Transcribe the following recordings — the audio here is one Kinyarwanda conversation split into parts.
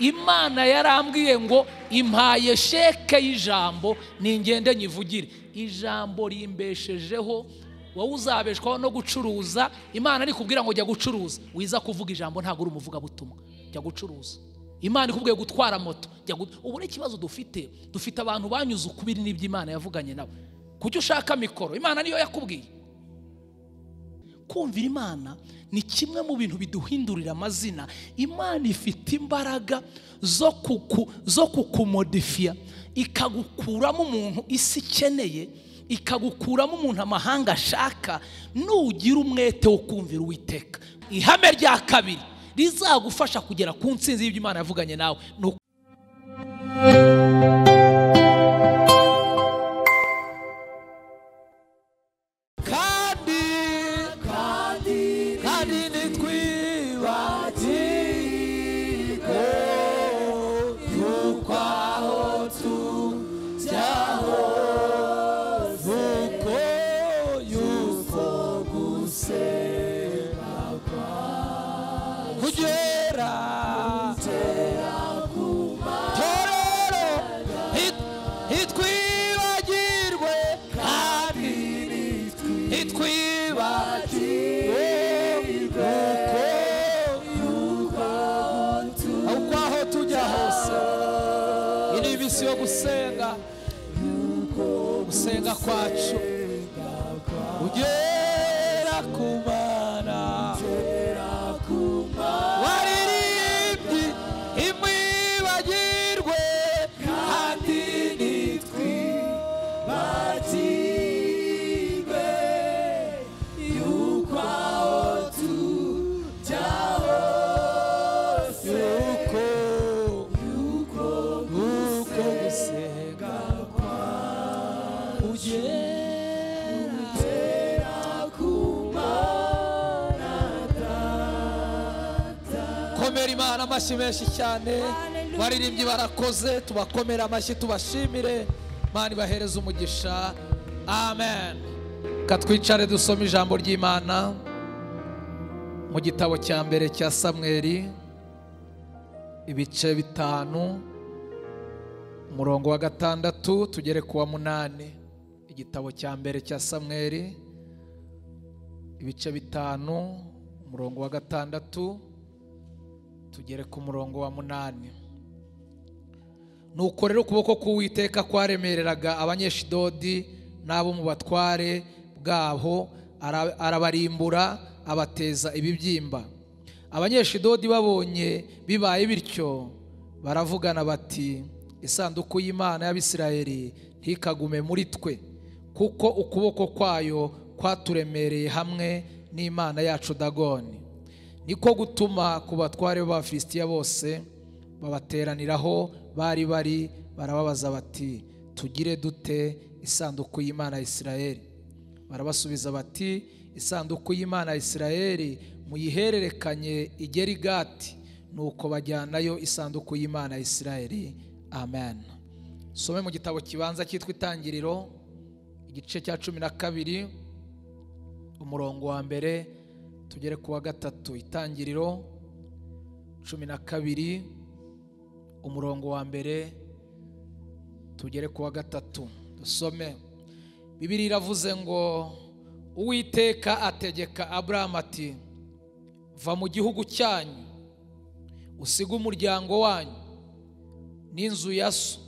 imana yarambwiye ngo impaye sheke y'ijambo ningende nyivugire. Ijambo rimbeshejeho wowe uzabeshwaho no gucuruza. Imana ikubwira ngo jya gucuruza. Wiza kuvuga ijambo ntabwo uri umuvugabutumwa. Jya gucuruza. Imana ikubwiye gutwara moto. Ubu n'ikibazo dufite. Dufite abantu banyuze ukubiri n'ibyo imana yavuganye nawe kuki ushaka mikoro? Imana niyo yakubwiye. Kumvira imana ni kimwe mu bintu biduhindurira amazina. Imana ifite imbaraga zo kuku zo kukumodifiya ikagukuramo umuntu isi ikeneye ikagukuramo umuntu amahanga ashaka. Nugira umwete wo kumvira uwiteka. Ihame rya kabiri rizagufasha kugera ku nsinzi y'ibyo imana yavuganye nawe. ako amashyi menshi cyane. Baririmbyi barakoze tubakomere amashyi tubashimire. Imana ibahereze umugisha. Amen. Katwicare dusome ijambo ry'imana mu gitabo cya mbere cya samweri ibice bitanu umurongo wa gatandatu tugere ku wa munani. Igitabo cya mbere cya samweri ibice bitanu umurongo wa gatandatu tugere ku murongo wa munani. Nuko rero ukuboko k'uwiteka kwaremereraga abanyeshidodi n'abo mu batware bwaho ara- arabarimbura abateza ibibyimba. Abanyeshidodi babonye bibaye bityo baravugana bati isanduku y'imana y'abisirayeli ntikagume muri twe kuko ukuboko kwayo kwaturemereye hamwe n'imana yacu dagoni. Niko gutuma ku batware b'abafilisitiya bose babateraniraho bari bari barababaza bati tugire dute isanduku y'imana ya isirayeli? Barabasubiza bati isanduku y'imana ya isirayeli muyihererekanye igera igati nuko bajyanayo isanduku y'imana ya isirayeli. Amen. Some mu gitabo kibanza cyitwa itangiriro igice cya cumi na kabiri umurongo wa mbere tugere ku wa gatatu itangiriro cumi na kabiri umurongo wa mbere tugere ku wa gatatu. Dusome. Bibiri iravuze ngo uwiteka ategeka aburahamu ati va mu gihugu cyanyu usige umuryango wanyu n'inzu ya so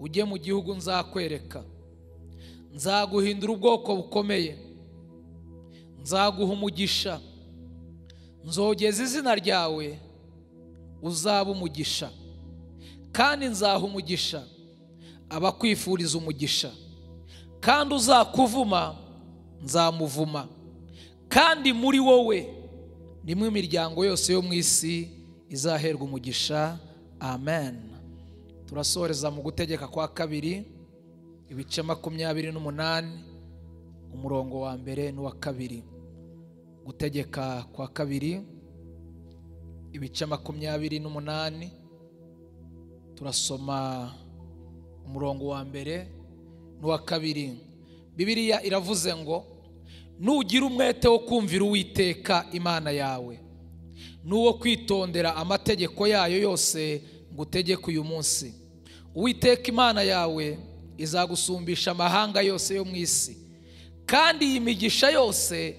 ujye mu gihugu nzakwereka. Nzaguhindura ubwoko bukomeye nzaguha umugisha. Nzogeza izina ryawe uzaba umugisha. Kandi nzaha umugisha abakwifuriza umugisha. Kandi uzakuvuma nzamuvuma. Kandi muri wowe nimwe imiryango yose yo mu isi izaherwa umugisha. Amen. Turasoreza mu gutegeka kwa kabiri ibice makumyabiri n'umunani umurongo wa mbere n'uwa kabiri. Gutegeka kwa kabiri ibice makumyabiri n'umunani turasoma umurongo wa mbere n'uwa kabiri. Bibiliya iravuze ngo nugira umwete wo kumvira uwiteka imana yawe. N'uwo kwitondera amategeko yayo yose ngo utegeke uyu munsi. Uwiteka imana yawe izagusumbisha amahanga yose yo mu isi. Kandi iyi migisha yose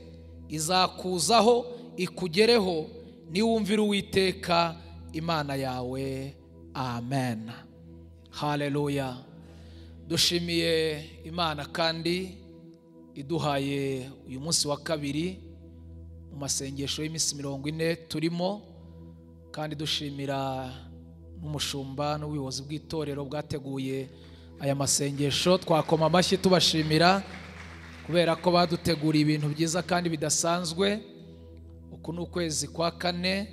izakuzaho ikugereho niwumvira uwiteka imana yawe. Amen. Haleluya dushimiye imana kandi iduhaye uyu munsi wa kabiri mu masengesho y'iminsi mirongo ine turimo kandi dushimira n'umushumba n'ubuyobozi bw'itorero bwateguye aya masengesho. Twakoma amashyi tubashimira. Kubera ko baduteguriye ibintu byiza kandi bidasanzwe uku ni ukwezi kwa kane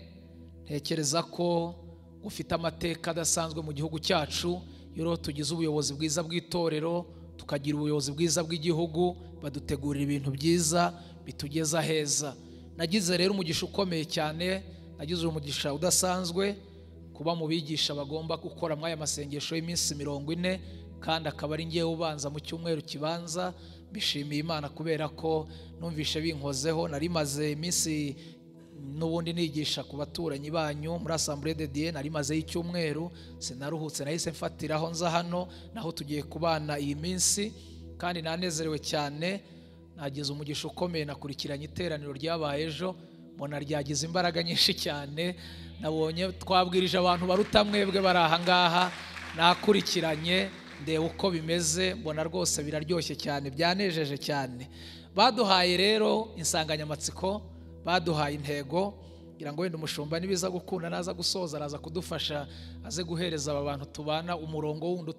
ntekereza ko ufite amateka adasanzwe mu gihugu cyacu iyo tugize ubuyobozi bwiza bw'itorero tukagira ubuyobozi bwiza bw'igihugu badutegurira ibintu byiza bitugeza heza. Nagize rero umugisha ukomeye cyane nagize umugisha udasanzwe kuba mu bigisha bagomba gukora muri aya masengesho y'iminsi mirongo ine kandi akaba ari ngewe ubanza mu cyumweru kibanza bishimiye imana kubera ko numvishe binkozeho nari maze iminsi n'ubundi nigisha ku baturanyi banyu muri asambure de diye nari mazeho icyumweru sinaruhutse nahise mfatiraho nza hano naho tugiye kubana iyi minsi kandi nanezerewe cyane nagize umugisha ukomeye nakurikiranye iteraniro ryabaye ejo mbona ryagize imbaraga nyinshi cyane nabonye twabwirije abantu baruta mwebwe bari aha ngaha nakurikiranye. Ndeba uko bimeze mbona rwose biraryoshye cyane byanejeje cyane. Baduhaye rero insanganyamatsiko baduhaye intego kugira ngo wenda umushumba nibiza gukunda naza gusoza araza kudufasha aze guhereza aba bantu tubana umurongo wundi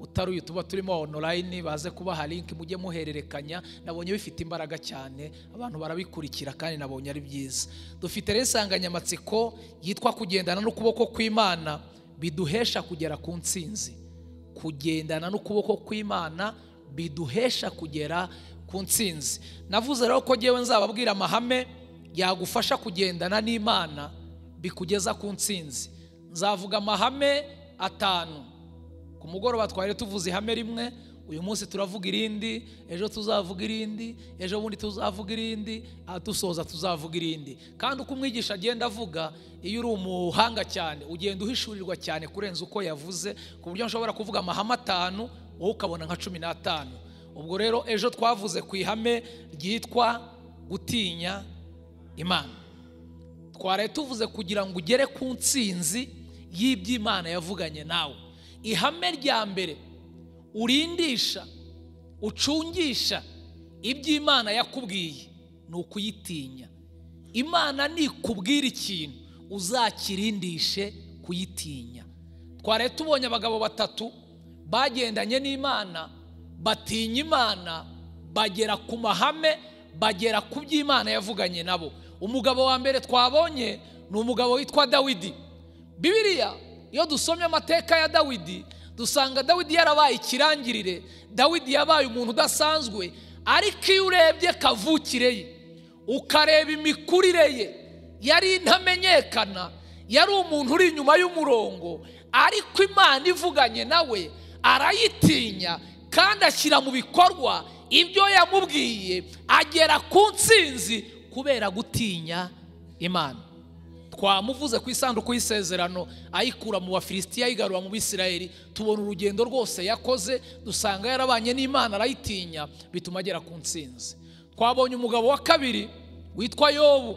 utari uyu tuba turimo onorayini baze kubaha linki mujye muhererekanya nabonye bifite imbaraga cyane abantu barabikurikira kandi nabonye ari byiza. Dufite rero insanganyamatsiko yitwa kugendana n'ukuboko kw'imana biduhesha kugera ku ntsinzi. Kugendana n'ukuboko kw'imana biduhesha kugera ku ntsinzi. Navuze rero ko ngewe nzababwira amahame yagufasha kugendana n'imana bikugeza ku ntsinzi. Nzavuga amahame atanu. Ku mugoroba twari tuvuze ihame rimwe uyu munsi turavuga irindi ejo tuzavuga irindi ejo bundi tuzavuga irindi dusoza tuzavuga irindi. Kandi uko umwigisha agenda avuga iyo uri umuhanga cyane ugenda uhishurirwa cyane kurenza uko yavuze ku buryo nshobora kuvuga amahame atanu wowe ukabona nka cumi n'atanu. Ubwo rero ejo twavuze ku ihame ryitwa gutinya imana. Twaraye tuvuze kugira ngo ugere ku ntsinzi y'iby'imana yavuganye nawe. Ihame rya mbere urindisha ucungisha iby'imana yakubwiye ni ukuyitinya. Imana nikubwira ikintu uzakirindishe kuyitinya. Twaraye tubonye abagabo batatu bagendanye n'imana batinya imana bagera ku mahame bagera ku by'imana yavuganye nabo. Umugabo wa mbere twabonye ni umugabo witwa dawidi. Bibiriya iyo dusomye amateka ya dawidi dusanga dawidi yarabaye ikirangirire. Dawidi yabaye umuntu udasanzwe ariko iyo urebye kavukire ye ukareba imikurire ye yari intamenyekana yari umuntu uri inyuma y'umurongo ariko imana ivuganye nawe arayitinya kandi ashyira mu bikorwa ibyo yamubwiye agera ku ntsinzi kubera gutinya imana. Twamuvuze ku isanduku y'isezerano ayikura mu bafilisitiya ayigarura mu bisirayeli. Tubona urugendo rwose yakoze dusanga yarabanye n'imana arayitinya bituma agera ku ntsinzi. Twabonye umugabo wa kabiri witwa yobu.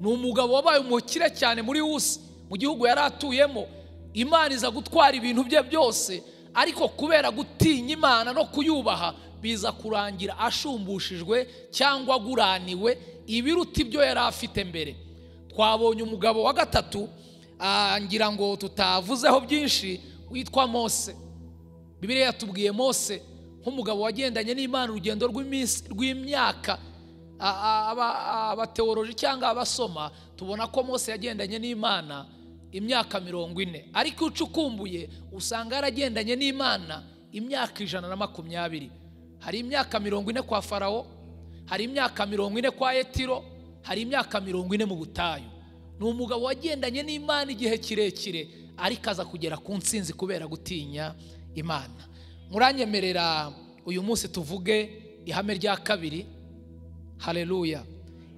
Ni umugabo wabaye umukire cyane muri wusi mu gihugu yari atuyemo. Imana iza gutwara ibintu bye byose ariko kubera gutinya imana no kuyubaha biza kurangira ashumbushijwe cyangwa aguraniwe ibiruta ibyo yari afite mbere. Twabonye umugabo wa gatatu ngira ngo tutavuzeho byinshi witwa mose. Bibiriya yatubwiye mose nk'umugabo wagendanye n'imana urugendo rw'imyaka. Abateoroji cyangwa abasoma tubona ko mose yagendanye n'imana imyaka mirongo ine. Ariko ucukumbuye usanga yaragendanye n'imana imyaka ijana na makumyabiri. Hari imyaka mirongo ine kwa farawo hari imyaka mirongo ine kwa etiro hari imyaka mirongo ine mu butayu. Ni umugabo wagendanye n'imana igihe kirekire ariko aza kugera ku ntsinzi kubera gutinya imana. Muranyemerera uyu munsi tuvuge ihame rya kabiri. Hareruya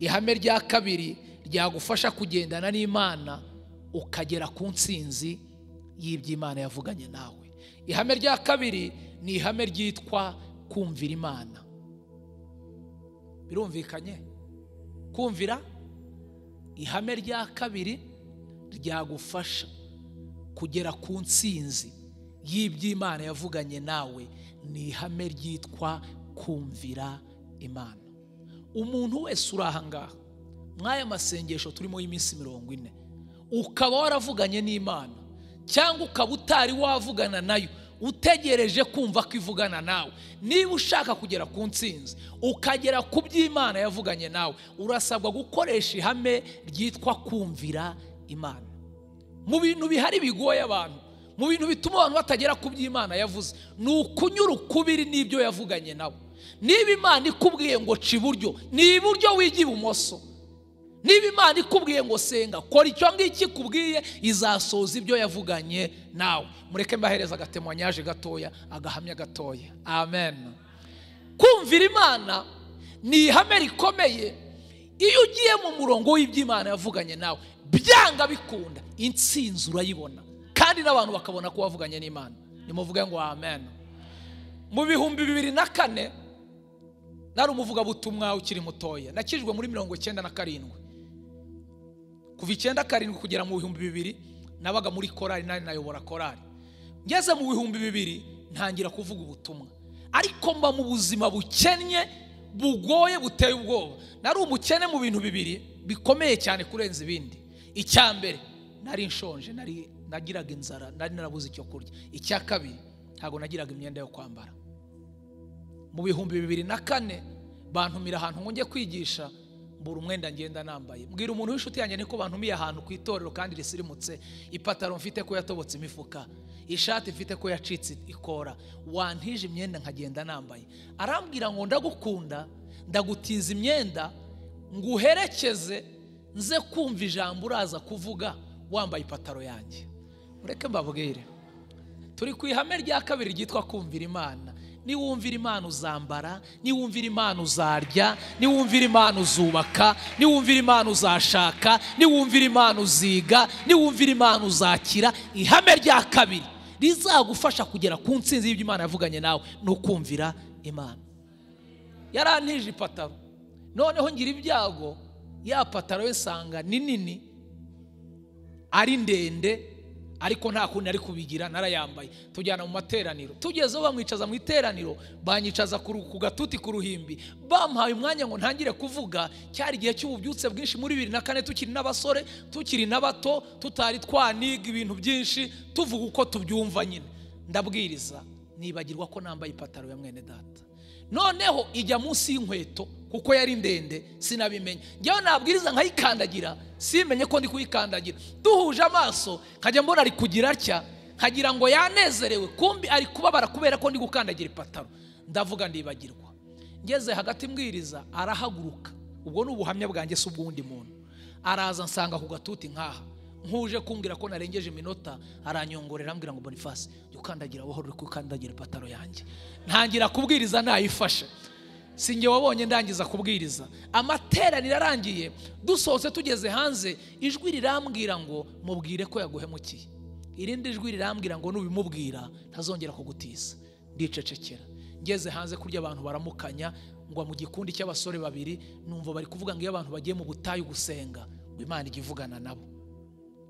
ihame rya kabiri ryagufasha kugendana n'imana ukagera ku ntsinzi y'iby'imana yavuganye nawe. Ihame rya kabiri ni ihame ryitwa kumvira imana. Birumvikanye? Kumvira ihame rya kabiri ryagufasha kugera ku ntsinzi y'iby'imana yavuganye nawe. Ni ihame ryitwa kumvira imana. Umuntu wese uri ahangaha mw'aya masengesho turimo y'iminsi mirongo ine ukaba waravuganye n'imana cyangwa ukaba utari wavugana na yo utegereje kumva ko ivugana nawe. Niba ushaka kugera ku ntsinzi ukagera ku by'imana yavuganye nawe. Urasabwa gukoresha ihame ryitwa kumvira imana. Mu bintu bihari bigoye abantu mu bintu bituma abantu batagera ku by'imana yavuze ni ukunyura ukubiri n'ibyo yavuganye nabo niba imana ikubwiye ngo ca iburyo ni iburyo wiga ibumoso. Niba imana ikubwiye ngo senga. Kora icyo ngicyo ikubwiye izasoza ibyo yavuganye nawe. Mureke mbahereza agatemanyaje gatoya agahamya gatoya. Amen. Kumvira imana ni ihame rikomeye. Iyo ugiye mu murongo w'iby'imana yavuganye nawe byanga bikunda. Intsinzi urayibona kandi n'abantu bakabona ko wavuganye n'imana. Nimuvuge ngo amen. Mu bihumbi bibiri na kane nari umuvugabutumwa ukiri mutoya. Nakijwe muri mirongo icyenda na karindwi. Kuva icyenda karindwi kugera mu bihumbi bibiri nabaga muri korari nari nayobora korari ngeze mu bihumbi bibiri ntangira kuvuga ubutumwa. Ariko mba mu buzima bukennye bugoye buteye ubwoba. Nari umukene mu bintu bibiri bikomeye cyane kurenza ibindi. Icya mbere nari nshonje nari nagiraga inzara nari narabuze icyo kurya. Icya kabiri ntabwo nagiraga imyenda yo kwambara. Mu bihumbi bibiri na kane bantumira ahantu ngo njye kwigisha mbura umwenda ngenda nambaye. Mbwira umuntu w'inshuti yanjye niko bantumiye ahantu ku itorero kandi risirimutse. Ipataro mfite ko yatobotse imifuka. Ishati mfite ko yacitse ikora. Wantije imyenda nkagenda nambaye. Arambwira ngo ndagukunda ndagutiza imyenda nguherekeze nze kumva ijambo uraza kuvuga wambaye ipataro yanjye. Mureke mbabwire. Turi ku ihame rya kabiri ryitwa kumvira imana. Niwumvira imana uzambara niwumvira imana uzarya niwumvira imana uzubaka niwumvira imana uzashaka niwumvira imana uziga niwumvira imana uzakira. Ihame rya kabiri rizagufasha kugera ku ntsinzi y'ibyo imana yavuganye nawe ni ukumvira imana. Yarantije ipataro. Noneho ngira ibyago ya pataro ye sanga ni nini ari ndende ariko nta kundi ari kubigira narayambaye. Tujyana mu materaniro. Tugezeho bamwicaza mu iteraniro banyicaza ku gatuti ku ruhimbi. Bamuhaye umwanya ngo ntangire kuvuga. Cyari igihe cy'ububyutse bwinshi muri bibiri na kane tukiri n'abasore tukiri n'abato tutari twaniga ibintu byinshi tuvuga uko tubyumva nyine. Ndabwiriza nibagirwa ko nambaye ipataro ya mwene data. Noneho ijya munsi y'inkweto kuko yari ndende sinabimenya. Njyewe nabwiriza nkayikandagira simenye ko ndi kuyikandagira. Duhuje amaso nkajya mbona ari kugira atya? Nkagira ngo yanezerewe kumbi ari kubabara kubera ko ndi gukandagira ipataro. Ndavuga ndibagirwa. Ngeze hagati mbwiriza arahaguruka. Ubwo ni ubuhamya bwanjye si ubw'undi muntu. Araza nsanga ku gatuti nkaha. Nkuje kumbwira ko narengeje iminota aranyongorera ambwira ngo bonifasi jya ukandagira buhoro uri kukandagira ipataro yanjye. Ntangira kubwiriza nayifashe sinjye wabonye ndangiza kubwiriza. Amateraniro arangiye. Dusohotse tugeze hanze ijwi rirambwira ngo mubwire ko yaguhemukiye. Irindi jwi rirambwira ngo nubimubwira ntazongera kugutiza. Ndicecekera. Ngeze hanze kurya abantu baramukanya ngo mu gikundi cy'abasore babiri numva bari kuvuga ngo iyo abantu bagiye mu butayu gusenga ngo imana ijya ivugana nabo.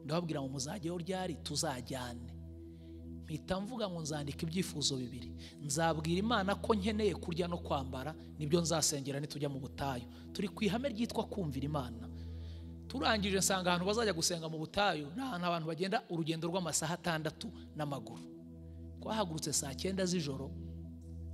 Ndababwira ngo muzajyeho ryari? Tuzajyane. Mpita mvuga ngo nzandika ibyifuzo bibiri. Nzabwira imana ko nkeneye kurya no kwambara ni byo nzasengera nitujya mu butayu. Turi ku ihame ryitwa kumvira imana. Turangije nsanga ahantu bazajya gusenga mu butayu ni ahantu abantu bagenda urugendo rw'amasaha atandatu n'amaguru. Twahagurutse saa cyenda z'ijoro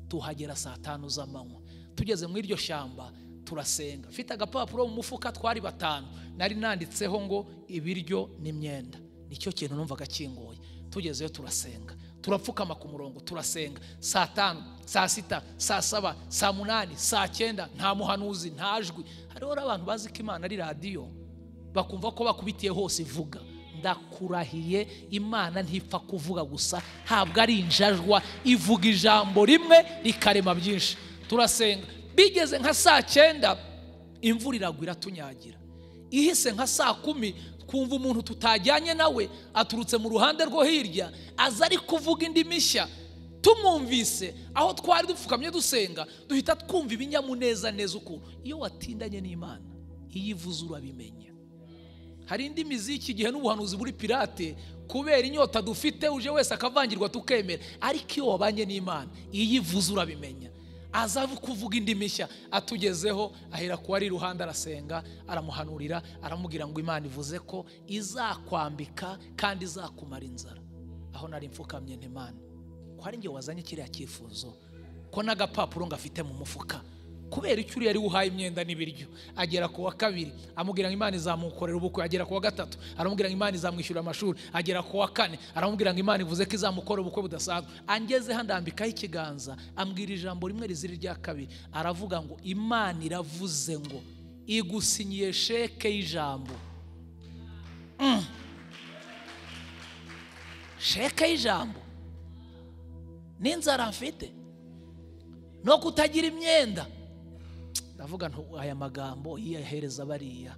tuhagera saa tanu z'amanywa. Tugeze muri iryo shyamba turasenga. Mfite agapapuro mu mufuka twari batanu. Nari nanditseho ngo ibiryo n'imyenda. Nicyo kintu numvaga kingoye. Tugezeyo turasenga. Turapfukama ku murongo turasenga. Saa tanu saa sita saa saba saa munani saa cyenda nta muhanuzi nta jwi. Hariho n'abantu bazi ko imana ari radiyo bakumva ko bakubitiye hose ivuga ndakurahiye imana ntipfa kuvuga gusa ntabwo ari injajwa ivuga ijambo rimwe rikarema byinshi. Turasenga. Bigeze nka saa cyenda imvura iragwa iratunyagira ihise nka saa kumi twumva umuntu tutajyanye nawe aturutse mu ruhande rwo hirya aza ari kuvuga indi mishya tumwumvise aho twari dupfukamye dusenga duhita twumva ibinyamuneza neza ukuntu. Iyo watindanye n'imana iyo ivuze urabimenya. Hari indi miziki igihe n'ubuhanuzi buri pirate kubera inyota dufite uje wese akavangirwa tukemera. Ariko iyo wabanye n'imana iyo ivuze urabimenya. Aza kuvuga indi mishya atugezeho ahera ku wari iruhande arasenga aramuhanurira aramubwira ngo imana ivuze ko izakwambika kandi izakumara inzara. Aho nari mfukamye ntimana ko ari njye wazanye kiriya cyifuzo ko n'agapapuro ngafite mu mufuka? Kubera icyo uriya ari uhaye imyenda n'ibiryo. Agera ku wa kabiri amubwira ngo imana izamukorera ubukwe. Agera ku wa gatatu aramubwira ngo imana izamwishyurira amashuri. Agera ku wa kane aramubwira ngo imana ivuze ko izamukorera ubukwe budasanzwe. Angezeho andambikaho ikiganza ambwira ijambo rimwe rizira irya kabiri. Aravuga ngo imana iravuze ngo igusinyiye sheke y'ijambo. Mm. sheke y'ijambo. N'inzara mfite. No kutagira imyenda. Ndavuga aya magambo yiyahereza bariya.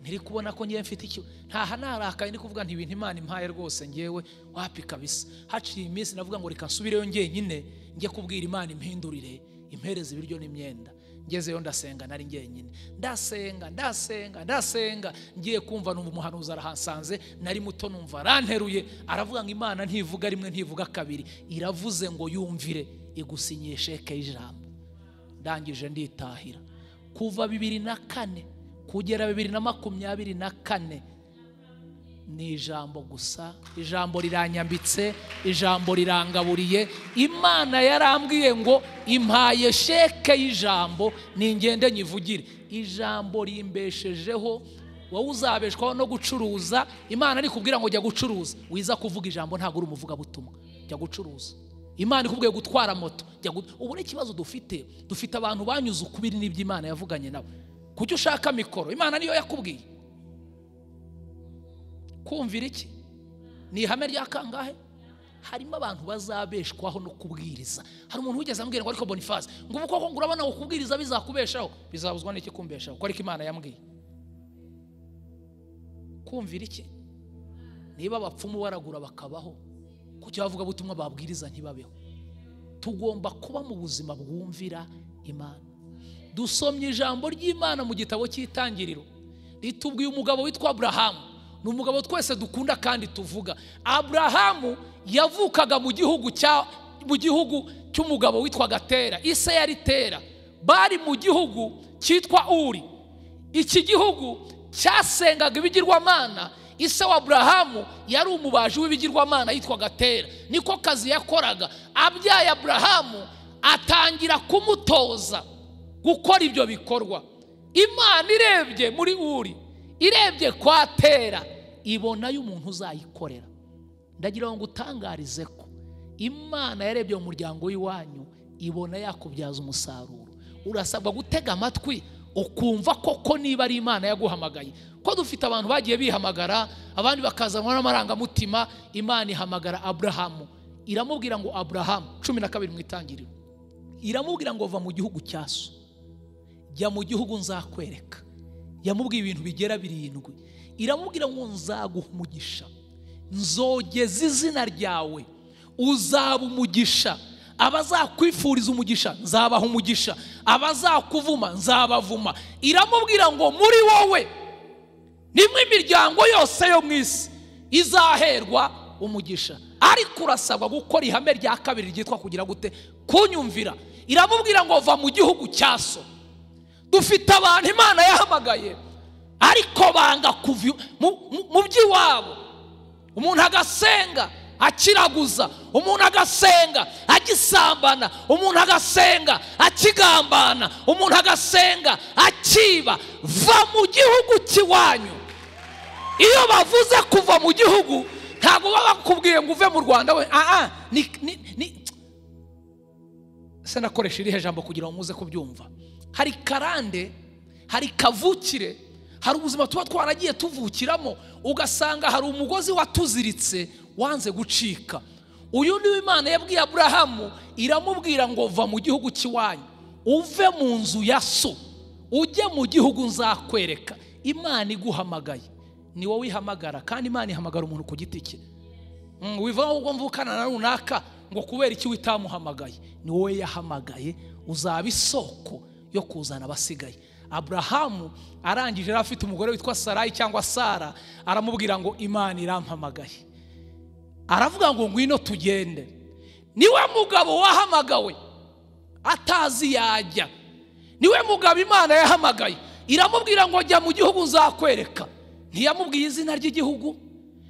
Ntiri kubona ko ngewe mfite icyo ntaha narakaye ndi kuvuga nti ibintu imana impaye rwose ngewe wapi kabisa. Haciye iminsi navuga ngo reka nsubireyo ngenyine njye kubwira imana impindurire impereza ibiryo n'imyenda. Ngezeyo ndasenga nari ngenyine ndasenga ndasenga ndasenga. Ngiye kumva numva umuhanuzi arahasanze nari muto numva aranteruye aravuga ngo imana ntivuga rimwe ntivuga kabiri. Iravuze ngo yumvire igusinyiye sheke y'ijambo ndangije nditahira. Kuva bibiri na kane kugera bibiri na makumyabiri na kane. Ni ijambo gusa ijambo riranyambitse ijambo rirangaburiye. Imana yarambwiye ngo impaye sheke y'ijambo ningende nyivugire. Ijambo rimbeshejeho wowe uzabeshwaho no gucuruza. Imana ikubwira ngo jya gucuruza. Wiza kuvuga ijambo ntabwo uri umuvugabutumwa. Jya gucuruza. Imana ikubwiye gutwara moto. Ubu ni ikibazo dufite. Dufite abantu banyuze ukubiri n'ibyo imana yavuganye nabo kuki ushaka mikoro? Imana niyo yakubwiye. Kumvira iki? Ni ihame rya kangahe? Harimo abantu bazabeshwaho no kubwiriza. Hari umuntu wigeze ambwira ngo ariko boniface ngo ubu koko ngo urabona kubwiriza bizakubeshaho? Bizabuzwa n'iki kumbeshaho? Ko ariko imana yambwiye. Kumvira iki? Niba abapfumu baragura bakabaho kuki bavuga butumwa babwiriza ntibabeho. Tugomba kuba mu buzima bwumvira imana. Dusomye ijambo ry'imana mu gitabo cy'itangiriro. Ritubwiye umugabo witwa aburahamu ni umugabo twese dukunda kandi tuvuga. Aburahamu yavukaga mu gihugu cya mu gihugu cy'umugabo witwaga tera ise yari tera. Bari mu gihugu cyitwa uri. Iki gihugu cyasengaga ibigirwamana. Ise wa aburahamu yari umubaji w'ibigirwamana yitwaga tera niko kazi yakoraga. Abyaye aburahamu atangira kumutoza gukora ibyo bikorwa. Imana irebye muri uri irebye kwa tera ibonayo umuntu uzayikorera. Ndagira ngo utangarize ko imana yarebye mu muryango w'iwanyu ibona yakubyaza umusaruro. Urasabwa gutega amatwi ukumva koko niba ari imana yaguhamagaye. Ko dufite abantu bagiye bihamagara abandi bakazanwa n'amarangamutima imana ihamagara aburahamu iramubwira ngo aburahamu cumi na kabiri mu itangiriro. Iramubwira ngo va mu gihugu cya so. Jya mu gihugu nzakwereka. Yamubwiye ibintu bigera birindwi. Iramubwira ngo nzaguha umugisha. Nzogeza izina ryawe. Uzaba umugisha. Abazakwifuriza umugisha nzabaha umugisha. Abazakuvuma nzabavuma. Iramubwira ngo muri wowe nimwe imiryango yose yo mu isi izaherwa umugisha. Ariko urasabwa gukora ihame rya kabiri ryitwa kugira gute kunyumvira. Iramubwira ngo va mu gihugu cya so. Dufite abantu imana yahamagaye. Ariko banga kuva mu by'iwabo. Umuntu agasenga. Akiraguza umuntu agasenga agisambana umuntu agasenga akigambana umuntu agasenga akiba va mu gihugu cy'iwanyu iyo bavuze kuva mu gihugu ntabwo baba bakubwiye ngo uve mu rwanda we. Aha ni. Se nakoresha irihe jambo kugira ngo muze kubyumva? Hari karande hari kavukire hari ubuzima tuba twaragiye tuvukiramo ugasanga hari umugozi watuziritse wanze gucika. Uyu ni Imana yabwiye aburahamu iramubwira ngo va mu gihugu cy'iwanyu uve mu nzu ya so ujye mu gihugu nzakwereka. Imana iguhamagaye. Ni wowe ihamagara kandi imana ihamagara umuntu ku giti cye. Mm, wivaho ubwo mvukana na runaka ngo kubera iki witamuhamagaye? Ni wowe yahamagaye uzaba isoko yo kuzana abasigaye. Aburahamu arangije yari afite umugore witwa sarayi cyangwa sara aramubwira ngo imana irampamagaye. Aravuga ngo ngwino tugende. Niwe mugabo wahamagawe atazi yajya. Niwe mugabo imana yahamagaye iramubwira ngo jya mu gihugu nzakwereka. Ntiyamubwiye izina ry'igihugu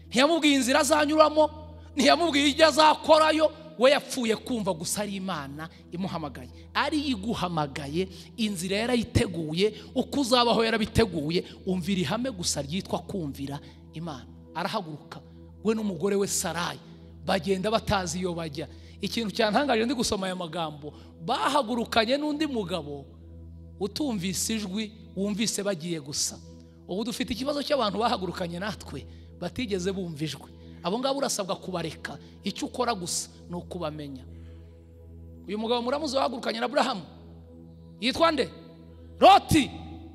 ntiyamubwiye inzira azanyuramo ntiyamubwiye ibyo azakorayo. We yapfuye kumva gusa ari imana imuhamagaye. Ari iguhamagaye inzira yarayiteguye uko uzabaho yarabiteguye umvira ihame gusa ryitwa kumvira imana. Arahaguruka. We n'umugore we sarayi bagenda batazi iyo bajya. Ikintu cyantangaje ndi gusoma aya magambo. Bahagurukanye n'undi mugabo utumvise ijwi wumvise bagiye gusa. Ubu dufite ikibazo cy'abantu bahagurukanye natwe batigeze bumva ijwi. Abo ngabo urasabwa kubareka. Icyo ukora gusa ni ukubamenya. Uyu mugabo muramuzi wahagurukanye na burahamu yitwa nde? Roti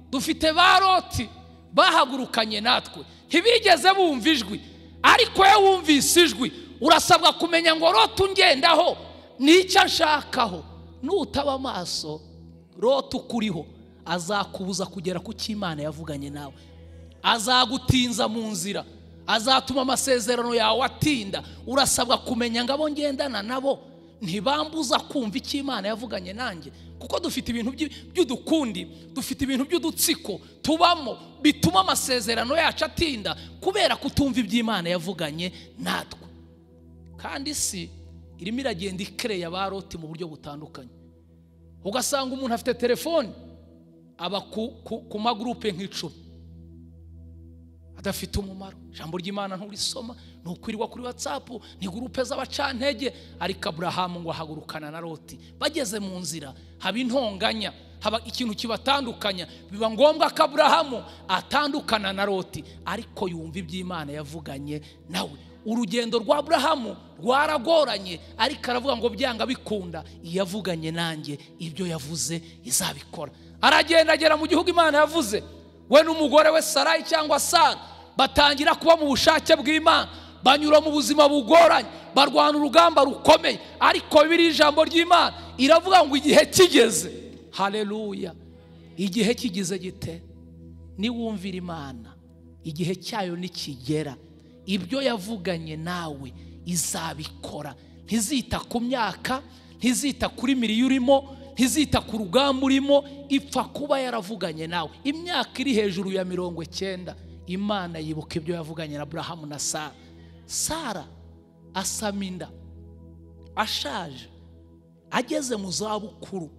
dufite ba roti bahagurukanye natwe. Ntibigeze bumva ijwi. Ariko we wumvise ijwi urasabwa kumenya ngo roti ungendaho ni cyo ashakaho nutaba amaso roti ukuriho. Azakubuza kugera ku cyo imana yavuganye nawe. Azagutinza mu nzira. Azatuma amasezerano yawe atinda. Urasabwa kumenya ngo abo ngendana nabo ntibambuza kumva icyo imana yavuganye nanjye. Kuko dufite ibintu by- by'udukundi dufite ibintu by'udutsiko tubamo bituma amasezerano yacu atinda kubera kutumva iby'imana yavuganye natwe. Kandi isi irimo iragenda ikereya ba roti mu buryo butandukanye. Ugasanga umuntu afite telefoni aba ku magurupe nk'icumi. Adafite umumaro. Ijambo ry'imana nturisoma ni ukwirirwa kuri watsapu ni gurupe z'abacantege. Ariko aburahamu ngo ahagurukana na roti bageze mu nzira haba intonganya haba ikintu kibatandukanya. Biba ngombwa ko aburahamu atandukana na roti ariko yumva iby'imana yavuganye nawe urugendo rwa aburahamu rwaragoranye ariko aravuga ngo byanga bikunda. Iyo yavuganye nanjye ibyo yavuze izabikora. Aragenda agera mu gihugu imana yavuze we n'umugore we sarayi cyangwa sara. Batangira kuba mu bushake bw'imana. Banyura mu buzima bugoranye barwana urugamba rukomeye. Ariko biri ijambo ry'imana iravuga ngo igihe kigeze. Hareruya igihe kigize gite? Niwumvira imana. Igihe cyayo nikigera. Ibyo yavuganye nawe izabikora. Ntizita ku myaka ntizita kuri miriyo urimo ntizita ku rugamba urimo ipfa kuba yaravuganye nawe. Imyaka iri hejuru ya mirongo icyenda. Imana yibuka ibyo yavuganye na burahamu na sara. Sara asama inda ashaje ageze mu zabukuru.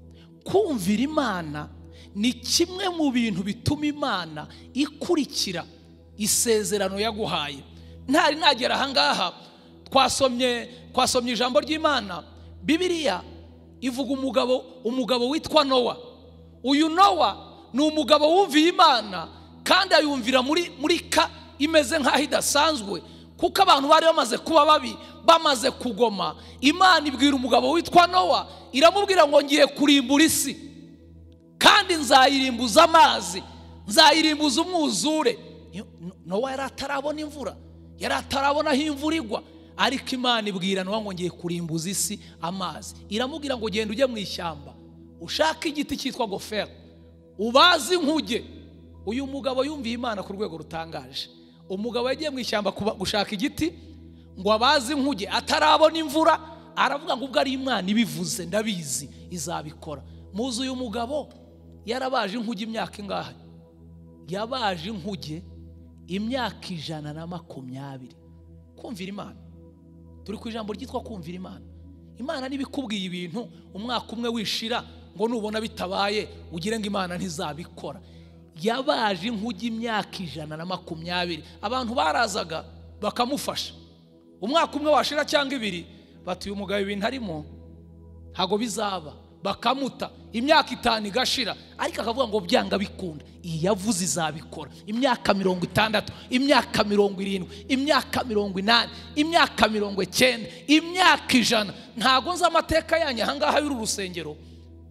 Kumvira imana ni kimwe mu bintu bituma imana ikurikira isezerano yaguhaye. Ntari nagera ahangaha twasomye twasomye ijambo ry'imana. Bibiriya ivuga umugabo umugabo witwa nowa. Uyu nowa ni umugabo wumviye imana kandi ayumvira muri muri ka imeze nk'aho idasanzwe kuko abantu bari bamaze kuba babi bamaze kugoma. Imana ibwira umugabo witwa nowa iramubwira ngo ngiye kurimbura isi kandi nzayirimbuza amazi nzayirimbuza umwuzure. Nowa yari atarabona imvura yari atarabona aho imvura igwa. Ariko imana ibwira nowa ngo ngiye kurimbuza isi amazi. Iramubwira ngo genda ujye mu ishyamba ushake igiti cyitwa gofero ubaze inkuge uyu mugabo yumviye imana ku rwego rutangaje. Umugabo yagiye mu ishyamba gushaka igiti ngo abaze inkuge atarabona imvura aravuga ngo ubwo ari imana ibivuze ndabizi izabikora. Muzi uyu mugabo yarabaje inkuge imyaka ingahe? Yabaje inkuge imyaka ijana na makumyabiri. Kumvira imana. Turi ku ijambo ryitwa kumvira imana. Imana niba ikubwiye ibintu umwaka umwe wishira ngo nubona bitabaye ugire ngo imana ntizabikora. Yabaje inkuge imyaka ijana na makumyabiri. Abantu barazaga bakamufasha. Umwaka umwe washira cyangwa ibiri batuye umugabo ibintu arimo ntabwo bizaba. Bakamuta. Imyaka itanu igashira. Ariko akavuga ngo byanga bikunda. Iyi yavuze izabikora. Imyaka mirongo itandatu imyaka mirongo irindwi imyaka mirongo inani imyaka mirongo icyenda imyaka ijana. Ntabwo nzi amateka yanyu. Ahangaha y'uru rusengero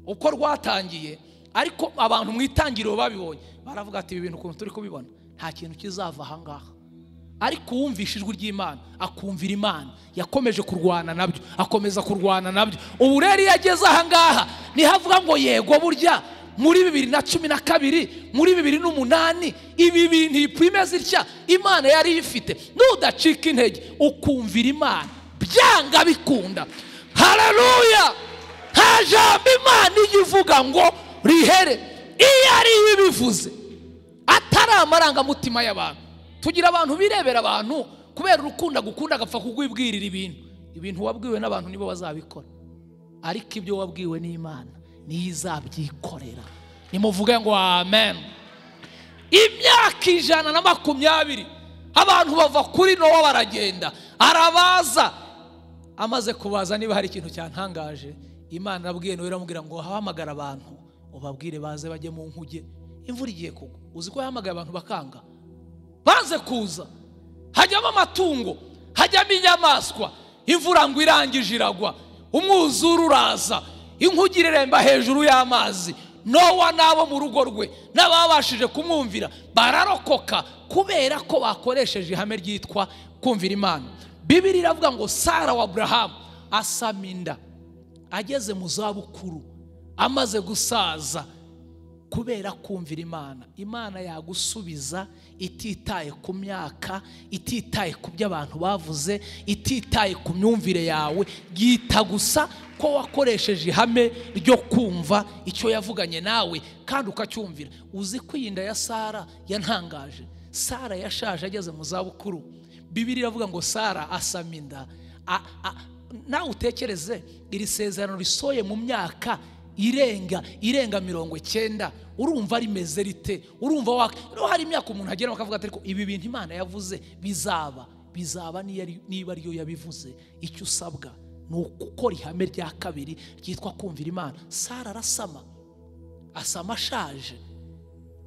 uko rwatangiye ariko abantu mu itangiriro babibonye baravuga ati ibi bintu ukuntu turi kubibona nta kintu kizava aha ngaha. Ariko uwumvisha ijwi ry'imana akumvira imana yakomeje kurwana na byo akomeza kurwana na byo. Ubu rero iyo ageze aha ngaha ni ho avuga ngo yego burya muri bibiri na cumi na kabiri muri bibiri n'umunani ibi bintu ipimeze itya? Imana yari ifite. Nudacika intege ukumvira imana byanga bikunda. Hararuya nta jambo imana ivuga ngo rihere. Iyo ariyo ibivuze atari amarangamutima y'abantu. Tugira abantu birebera abantu kubera urukundo agukunda agapfa kugwibwirira ibintu. Ibintu wabwiwe n'abantu nibo bazabikora. Ariko ibyo wabwiwe n'imana niyo izabyikorera nimuvuge ngo amen. Imyaka ijana na makumyabiri abantu bava kuri nowa baragenda. Arabaza amaze kubaza niba hari ikintu cyantangaje. Imana arabwiye nawe iramubwira ngo hamagara abantu. Ubabwire baze bajye mu nkuge. Imvura igiye kugwa. Uzi ko yahamagaye abantu bakanga? Baze kuza. Hajyamo amatungo hajyamo inyamaswa. Imvura ngo irangije iragwa. Umwuzure uraza. Inkuge ireremba hejuru y'amazi. Nowa n'abo mu rugo rwe n'ababashije kumwumvira bararokoka kubera ko bakoresheje ihame ryitwa kumvira imana. Bibiri iravuga ngo sara wa burahamu asama inda. Ageze mu zabukuru amaze gusaza kubera kumvira imana. Imana yagusubiza ititaye ku myaka ititaye ku byo abantu bavuze ititaye ku myumvire yawe. Yita gusa ko wakoresheje ihame ryo kumva icyo yavuganye nawe kandi ukacyumvira. Uzi ko iyi nda ya sara yantangaje. Sara yashaje ageze mu zabukuru. Bibiri iravuga ngo sara asama inda. Nawe utekereze iri sezerano risoye mu myaka irenga irenga mirongo icyenda urumva rimeze rite? Urumva waka hari imyaka umuntu agera bakavuga ati ibi bintu imana yavuze bizaba bizaba niba ariyo yabivuze. Icyo usabwa ni ugukora ihame rya kabiri ryitwa kumvira imana. Sara arasama asama ashaje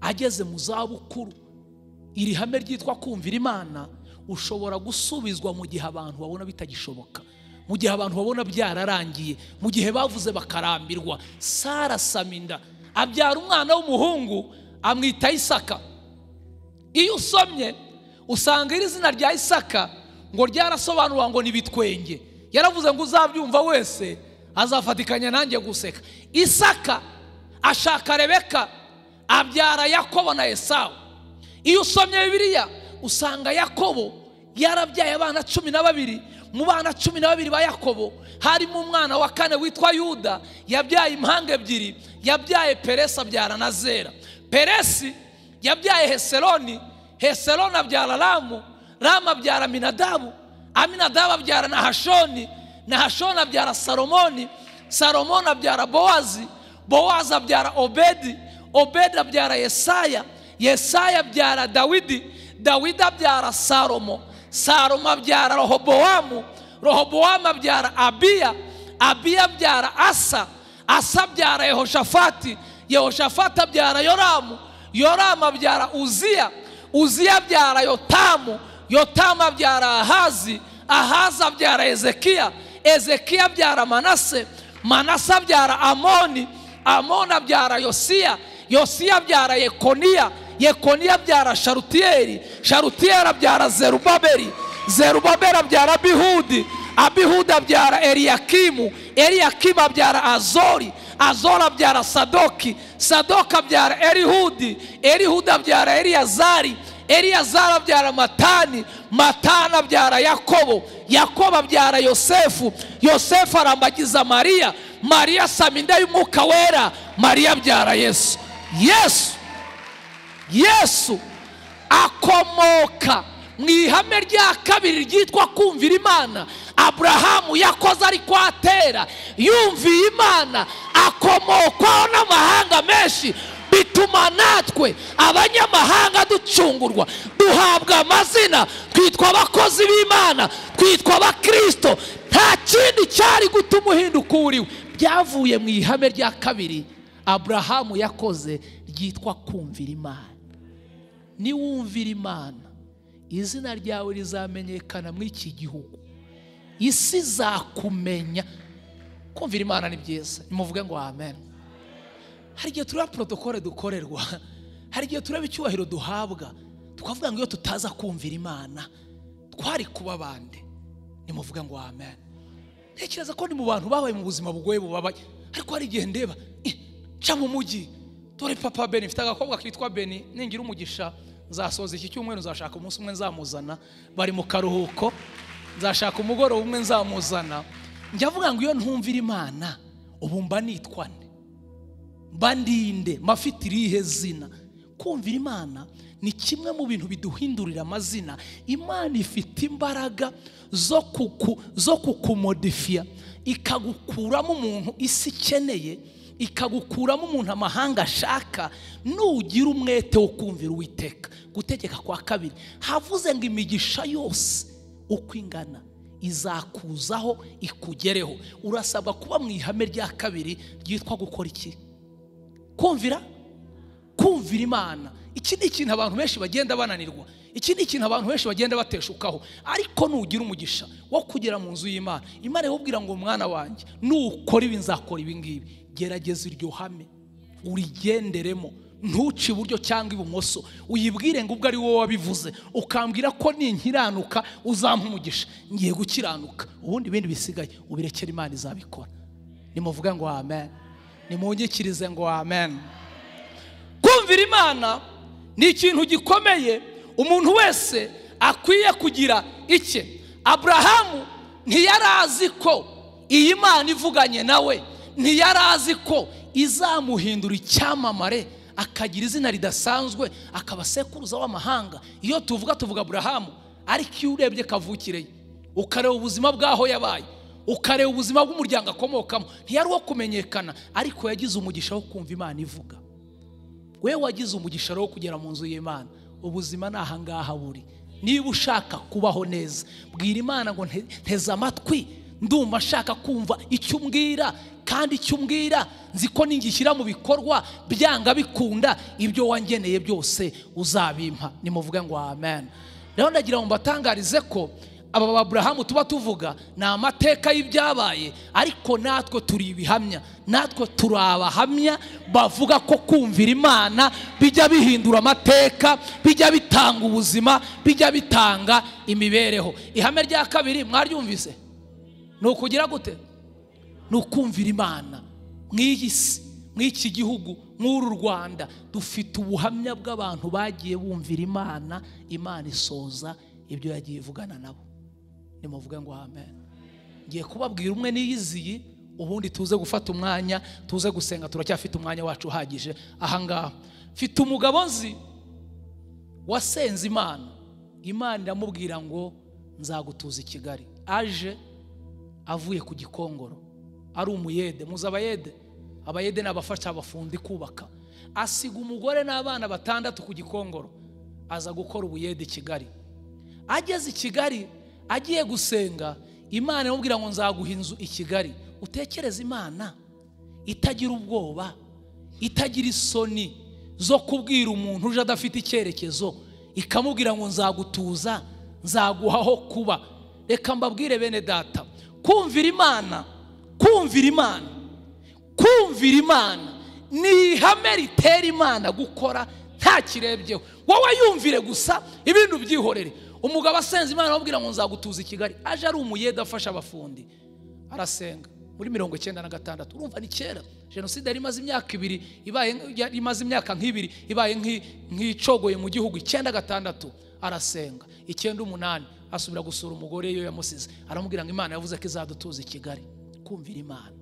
ageze mu zabukuru. Iri hame ryitwa kumvira imana ushobora gusubizwa mu gihe abantu babona bitagishoboka. Mu gihe abantu babona byararangiye mu gihe bavuze bakarambirwa. Sara asama inda abyara umwana w'umuhungu amwita isaka. Iyo usomye usanga iri zina rya isaka ngo ryarasobanura ngo ni ibitwenge yaravuze ngo uzabyumva wese azafatikanya nanjye guseka. Isaka ashaka rebeka abyara yakobo na esawu. Iyo usomye bibiliya usanga yakobo yarabyaye abana cumi na babiri mu bana cumi na babiri ba yakobo harimo umwana wa kane witwa yuda yabyaye impanga ebyiri yabyaye peresi abyara na zera. Peresi yabyaye heseroni heseroni abyara ramu ramu abyara minadabu aminadabu abyara na hashoni na hashoni abyara salomoni salomoni abyara bowazi bowazi abyara obedi obedi abyara yesaya yesaya abyara dawidi dawidi abyara salomo. Salomo abyara rohobowamu rohobowamu abyara abiya abiya abyara asa. Asa abyara yehoshafati. Yehoshafati abyara yoramu. Yoramu abyara uziya uziya abyara yotamu. Yotamu abyara ahazi. Ahazi abyara ezekiya ezekiya abyara manase. Manase abyara amoni. Amoni abyara yosiya yosiya abyara yekoniya yekoniya abyara sharutiyeri sharutiyeri abyara zerubaberi zerubaberi abyara abihudi. Abihudi abyara eliyakimu. Eliyakimu abyara azori. Azori abyara sadoki. Sadoki abyara erihudi erihudi abyara eliyazari. Eliyazari abyara matani. Matani abyara yakobo. Yakobo abyara yosefu. Yosefu arambagiza mariya. Mariya asama inda y'umwuka wera. Mariya abyara yesu. Yesu. Yesu akomoka mu ihame rya kabiri ryitwa kumvira imana. Aburahamu yakoze ari kwatera yumviye imana akomokwaho n'amahanga menshi. Bituma natwe abanyamahanga ducungurwa duhabwa amazina twitwa abakozi b'imana twitwa abakirisito nta kindi cyari gutuma uhinduka uriwe. Byavuye mu ihame rya kabiri aburahamu yakoze ryitwa kumvira imana niwumvira imana. Izina ryawe rizamenyekana muri iki gihugu. Isi izakumenya. Kumvira imana ni byiza. Nimuvuge ngo amen. Hari igihe tureba porotokole dukorerwa. Hari igihe tureba icyubahiro duhabwa. Tukavuga ngo iyo tutaza kumvira imana twari kuba bande nimuvuga ngo amen. Ntekereza ko ni mu bantu babaye mu buzima bugoye bubabaye ariko hari igihe ndeba eh, ca mu mujyi dore papa beni mfite agakobwa kitwa beni ningira umugisha. Nzasoza iki cyumweru nzashaka umunsi umwe nzamuzana. Bari mu karuhuko nzashaka umugoroba umwe nzamuzana. Njya avuga ngo iyo ntumvira imana ubu mba nitwa nde? Mba ndinde mafite irihe zina? Kumvira imana ni kimwe mu bintu biduhindurira amazina. Imana ifite imbaraga zo kukumodifiya ikagukuramo umuntu isi ikeneye ikagukuramo umuntu amahanga ashaka nugira umwete wo kumvira uwiteka. Gutegeka kwa kabiri havuze ngo imigisha yose uko ingana izakuzaho ikugereho. Urasabwa kuba mu ihame rya kabiri ryitwa gukora iki? Kumvira? Kumvira imana. Iki ni ikintu abantu benshi bagenda bananirwa. Iki ni ikintu abantu benshi bagenda bateshukaho. Ariko nugira umugisha wo kugera mu nzu y'imana. Imana ikubwira ngo mwana wanjye nukora ibi nzakora ibi ngibi. Gerageza iryo hame. Urigenderemo. Ntuce iburyo cyangwa ibumoso. Uyibwire ngo ubwo ari wowe wabivuze. Ukambwira ko ninkiranuka uzampa umugisha. Ngiye gukiranuka. Ubundi ibindi bisigaye ubirekere imana izabikora. Nimuvuga ngo amen. Nimunyikirize ngo amen. Kumvira imana ni ikintu gikomeye. Umuntu wese akwiye kugira icye aburahamu ntiyari azi ko iyi mana ivuganye nawe ntiyari azi ko izamuhindura icyamamare akagira izina ridasanzwe akaba sekuruza w'amahanga. Iyo tuvuga tuvuga aburahamu. Ariko iyo urebye kavukire ye ukareba ubuzima bw'aho yabaye ukareba ubuzima bw'umuryango akomokamo. Ntiyari uwo kumenyekana ariko yagize umugisha wo kumva imana ivuga. We wagize umugisha wo kugera mu nzu y'imana. Ubuzima ni ahangaha buri. Niba ushaka kubaho neza bwira imana ngo nte- nteze amatwi ndumva nshaka kumva icyo umbwira kandi icyo umbwira nzi ko ningishyira mu bikorwa byanga bikunda ibyo wangeneye byose uzabimpa. Nimuvuge ngo amen. Rero ndagira ngo mbatangarize ko aba baburahamu tuba tuvuga ni amateka y'ibyabaye ariko natwe turi ibihamya. Natwe turi abahamya bavuga ko kumvira imana bijya bihindura amateka bijya bitanga ubuzima bijya bitanga imibereho. Ihame rya kabiri mwaryumvise ni ukugira gute? Ni ukumvira imana. Mw'iyi si mw'iki gihugu nk'uru rwanda. Dufite ubuhamya bw'abantu bagiye bumvira imana. Imana isoza ibyo yagiye ivugana nabo. Nimuvuge ngo amen. Ngiye kubabwira umwe niyiziye ubundi tuze gufata umwanya tuze gusenga turacyafite umwanya wacu uhagije. Ahangaha mfite umugabo nzi wasenze imana. Imana iramubwira ngo nzagutuza i kigali. Aje avuye ku gikongoro. Ari umuyede muzi abayede. Abayede ni abafasha abafundi kubaka. Asiga umugore n'abana batandatu ku gikongoro aza gukora ubuyede i kigali. Ageze i kigali agiye gusenga imana iramubwira ngo nzaguha inzu i kigali. Utekereze imana? Itagira ubwoba itagira isoni zo kubwira umuntu uje adafite icyerekezo ikamubwira ngo nzagutuza nzaguhaho kuba. Reka mbabwire bene data. Kumvira imana kumvira imana kumvira imana. Ni ihame ritera imana gukora nta kirebyeho. Wowe yumvire gusa ibindi ubyihorere umugabo asenze imana aramubwira ngo nzagutuza i kigali aje ari umuyede afasha abafundi. Arasenga. Muri mirongo icyenda na gatandatu urumva ni kera. Jenoside yari imaze imyaka ibiri ibaye imaze imyaka nk'ibiri ibaye nk'i- nk'icogoye mu gihugu. Icyenda gatandatu arasenga. Icyenda umunani asubira gusura umugore iyo yamusize. Aramubwira ngo imana yavuze ko izadutuza i kigali. Kumvira imana.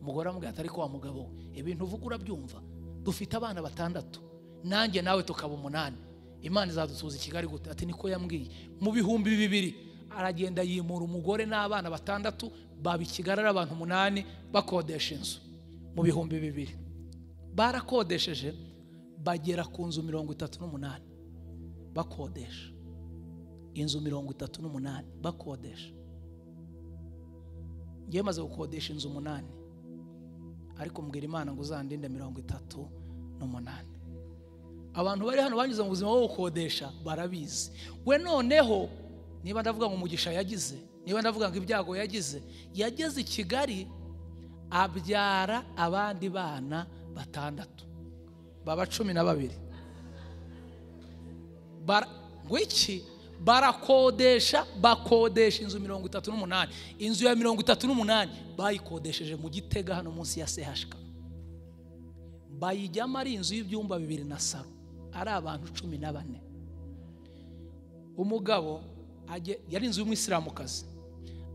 Umugore aramubwira ati ariko wa mugabo we ibintu uvuga urabyumva dufite abana batandatu. Nanjye nawe tukaba umunani. Imana izadutuza i kigali gute? Ati niko yambwiye. Mu bihumbi bibiri aragenda yimura umugore n'abana batandatu baba i kigali ari abantu umunani bakodesha inzu. Mu bihumbi bibiri barakodesheje bagera ku nzu mirongo itatu n'umunani bakodesha. Inzu mirongo itatu n'umunani bakodesha. Ngewe maze gukodesha inzu umunani ariko mbwira imana ngo uzandinde mirongo itatu n'umunani. Abantu bari hano banyuze mu buzima bwo gukodesha barabizi. We noneho niba ndavuga ngo umugisha yagize niba ndavuga ngo ibyago yagize yageze i kigali abyara abandi bana batandatu. Baba cumi na babiri. Bara- ngo iki? Barakodesha bakodesha inzu mirongo itatu n'umunani. Inzu ya mirongo itatu n'umunani bayikodesheje mu gitega hano munsi ya sehashika bayijyamo ari inzu y'ibyumba bibiri na saro ari abantu cumi na bane. Umugabo yari inzu y'umwisilamukazi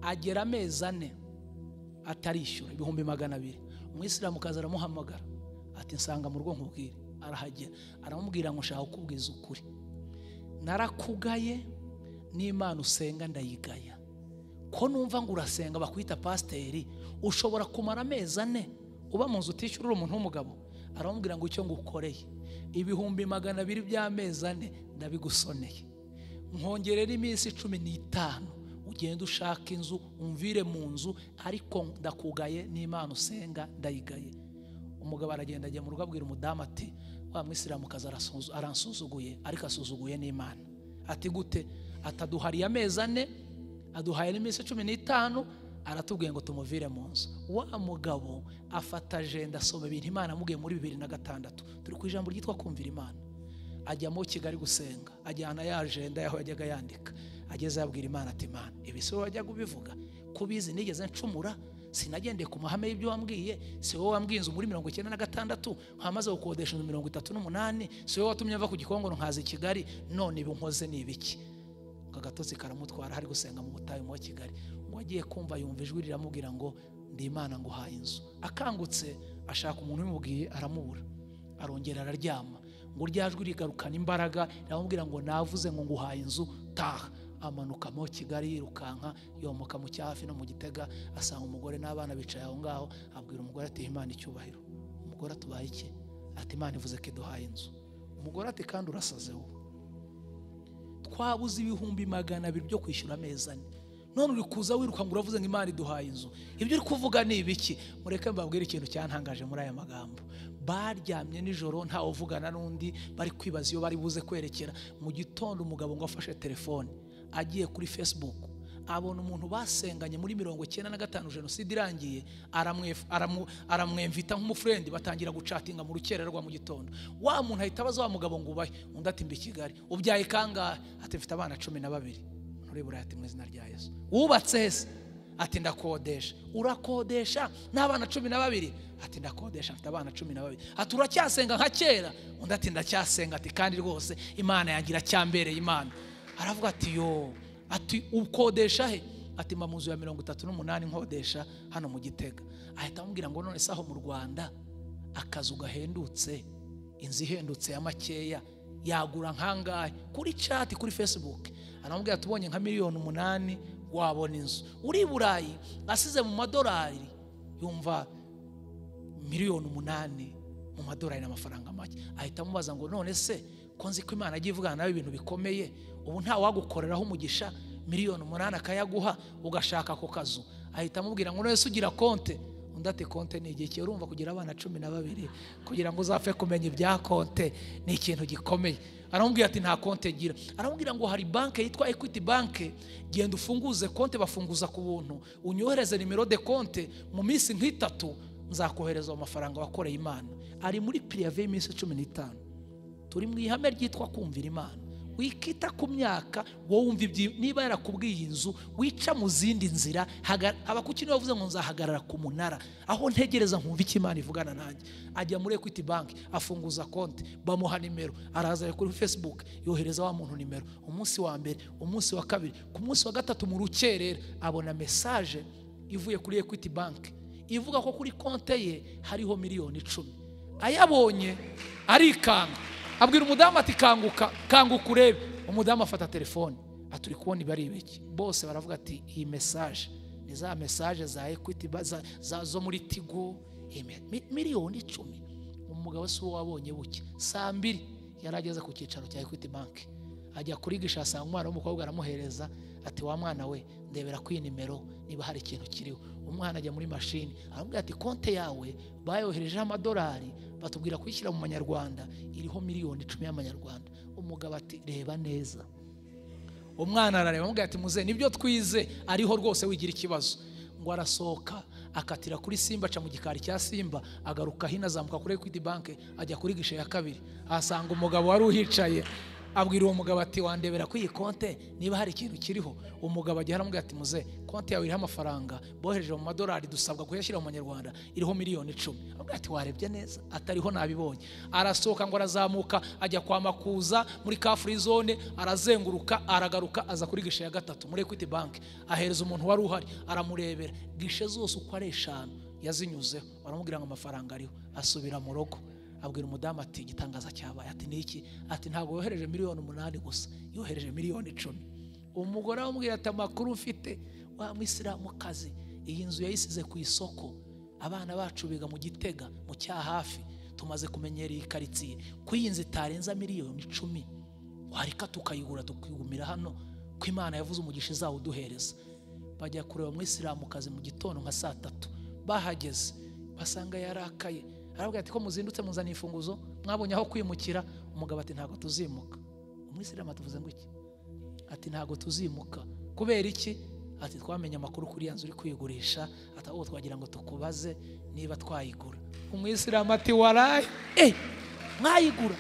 agera amezi ane atarishyura ibihumbi magana abiri. Umwisilamukazi aramuhamagara ati nsanga mu rugo nkubwire. Arahagera aramubwira ngo nshaka kukubwiza ukuri. Narakugaye n'imana usenga ndayigaya. Ko numva ngo urasenga bakwita pasiteri ushobora kumara amezi ane uba mu nzu utishyura uri umuntu w'umugabo. Aramubwira ngo icyo ngukoreye. Ibihumbi magana abiri by'amezi ane ndabigusoneye. Nkongerera iminsi cumi n'itanu ugenda ushaka inzu umvire mu nzu ariko ndakugaye n'imana usenga ndayigaye. Umugabo aragenda ajya mu rugo abwira umudamu ati wa mwisilamukazi arasuzu- aransuzuguye ariko asuzuguye n'imana. Ati gute? Ataduhariye amezi ane aduhaye n'iminsi cumi n'itanu aratubwiye ngo tumuvire mu nzu. Wa mugabo afata ajenda asoma ibintu imana amubwiye muri bibiri na gatandatu. Turi ku ijambo ryitwa kumvira imana. Ajyamo kigali gusenga ajyana ya ajenda yaho yajyaga yandika. Ageze yabwira imana ati imana ibi si wowe wajyaga ubivuga ko ubizi nigeze ncumura sinagendeye ku mahame y'ibyo wambwiye si wowe wambwiye inzu muri mirongo icyenda na gatandatu nkamaze gukodesha inzu mirongo itatu n'umunani si wowe watumye mva ku gikongoro nkaza i kigali none ibi nkoze ni ibiki? Ngo agatotsi karamutwara hari gusenga mu butayu wa kigali. Ngo agiye kumva yumva ijwi riramubwira ngo ndi imana nguhaye inzu. Akangutse ashaka umuntu ubimubwiye aramubura. Arongera araryama. Ngo jwi rigarukana imbaraga riramubwira ngo navuze ngo nguhaye inzu taha. Amanuka mo kigali yirukanka yomoka mu cyahafi no mu gitega asanga umugore n'abana bicaye aho ngaho abwira umugore ati imana icyubahiro. Umugore atubaye iki? Ati imana ivuze ko iduhaye inzu. Umugore ati kandi urasaze wowe twabuze ibihumbi magana abiri byo kwishyura amezi ane. None uri kuza wiruka ngo uravuze ngo imana iduhaye inzu. Ibyo uri kuvuga ni ibiki? Mureke mbabwire ikintu cyantangaje muri aya magambo. Baryamye nijoro ntawe uvugana n'undi bari kwibaza iyo bari buze kwerekera. Mu gitondo umugabo ngo afashe telefone. Agiye kuri facebook. Abona umuntu basenganye muri mirongo icyenda na gatanu jenoside irangiye aramwemvita nk'umufurendi batangira gucatinga mu rukerera rwa mu gitondo. Wa muntu ahita abaza wa mugabo ngo ubahe? Undi ati mbi kigali. Ubyaye kangahe ati mfite abana cumi na babiri. Burayi ati mu izina rya yesu. Wubatse hese? Ati ndakodesha. Urakodesha? N'abana cumi na babiri? Ati ndakodesha mfite abana cumi na babiri. Ati uracyasenga nka kera? Undi ati ndacyasenga. Ati kandi rwose imana yanjye iracyambereye imana. Aravuga ati yo ati ukodesha he? Ati mba mu nzu ya mirongo itatu n'umunani nkodesha hano mu gitega. Ahita amubwira ngo none se aho mu rwanda akazu gahendutse inzu ihendutse ya makeya yagura nkangahe? Kuri chat kuri facebook. Aramubwira ati ubonye nka miliyoni umunani wabona inzu. Uri i burayi asize mu madolari yumva miliyoni umunani mu madolari n'amafaranga make. Ahita amubaza ngo none se ko nzi ko imana agiye ivugana nawe ibintu bikomeye? Ubu nta wagukoreraho umugisha miliyoni umunani akayaguha ugashaka ako kazu. Ahita amubwira ngo none se ugira konte? Undi ati konte ni igihe urumva kugira abana cumi na babiri kugira ngo uzapfe kumenya ibya konte ni ikintu gikomeye. Aramubwira ati nta konte gira aramubwira ngo hari banki yitwa equity banki genda ufunguze konte. Bafunguza ku buntu. Unyohereze nimero de konte mu minsi nk'itatu nzakohereza ayo mafaranga wakoreye imana. Ari muri pirive y'iminsi cumi n'itanu. Turi mu ihame ryitwa kumvira imana. Wikita ku myaka wowe wumva ibyi niba yarakubwiye inzu wica mu zindi nzira abakuki ni we wavuze ngo nzahagarara ku munara. Aho ntegereza nkumva icyo imana ivugana nanjye. Ajya muri equity bank afunguza konti bamuha nimero araza kuri facebook yohereza wa muntu nimero. Umunsi wa mbere umunsi wa kabiri ku munsi wa gatatu mu rukerera abona mesaje ivuye kuri equity bank. Ivuga ko kuri konte ye hariho miliyoni icumi. Ayabonye arikanga. Abwira umudamu ati kanguka kanguka urebe. Umudamu afata telefone. Aturi kubona ibi ari ibiki bose baravuga ati iyi mesaje ni za mesaje za za- zo muri tigo. Miliyoni icumi. Umugabo si wo wabonye buke saa mbiri yari ageze ku cyicaro cya equity bank. Ajya kuri gisha asanga umwana w'umukobwa aramuhereza ati wa mwana we ndebera kuri iyi nimero niba hari ikintu kiriho. Umwana ajya muri mashini aramubwira ati konte yawe bayoherejeho amadolari batubwira kuyishyira mu manyarwanda. Iriho miliyoni icumi y'amanyarwanda. Umugabo ati reba neza. Umwana arareba amubwira ati muze ni byo twize. Ariho rwose wigira ikibazo. Ngo arasohoka akatira kuri simba aca mu gikari cya simba agaruka hino azamuka kuri equity bank ajya kuri gishe ya kabiri. Ahasanga umugabo wari uhicaye. Abwira uwo mugabo ati wandebera ko iyi konte? Niba hari ikintu kiriho. Umugabo ajya aramubwira ati muze konte yawe iriho amafaranga bohereje mu madolari dusabwa kuyashyira mu manyarwanda iriho miliyoni icumi. Aramubwira ati warebye neza atariho nabibonye. Arasohoka ngo arazamuka ajya kwa makuza muri ka free zone arazenguruka aragaruka aza kuri gishe ya gatatu muri equity bank. Ahereza umuntu wari uhari aramurebera. Gishe zose uko ari eshanu yazinyuzeho. Baramubwira ngo amafaranga ariho asubira mu rugo. Abwira umudamu ati igitangaza cyabaye. Ati niki ati ntabwo yohereje miliyoni umunani gusa. Yohereje miliyoni icumi. Umugore aramubwira ati amakuru mfite wa mwisilamukazi iyi nzu yayisize ku isoko. Abana bacu biga mu gitega mu cyahafi. Tumaze kumenyera iyi karitsiye. Ko iyi nzu itarenza miliyoni icumi. Wareka tukayigura tukigumira hano ko imana yavuze umugisha izawuduhereza. Bajya kureba umwisilamukazi mu gitondo nka saa tatu. Bahageze. Basanga yarakaye. Arabwira ati ko muzindutse muzaniye imfunguzo? Mwabonye aho kwimukira. Umugabo ati ntabwo tuzimuka. Umwisilamu atuvuze ngo iki? Ati ntabwo tuzimuka. Kubera iki? Ati twamenye amakuru kuri ya nzu uri kuyigurisha ati ahubwo twagira ngo tukubaze niba twayigura. Umwisilamu ati waraye. Eh mwayigura.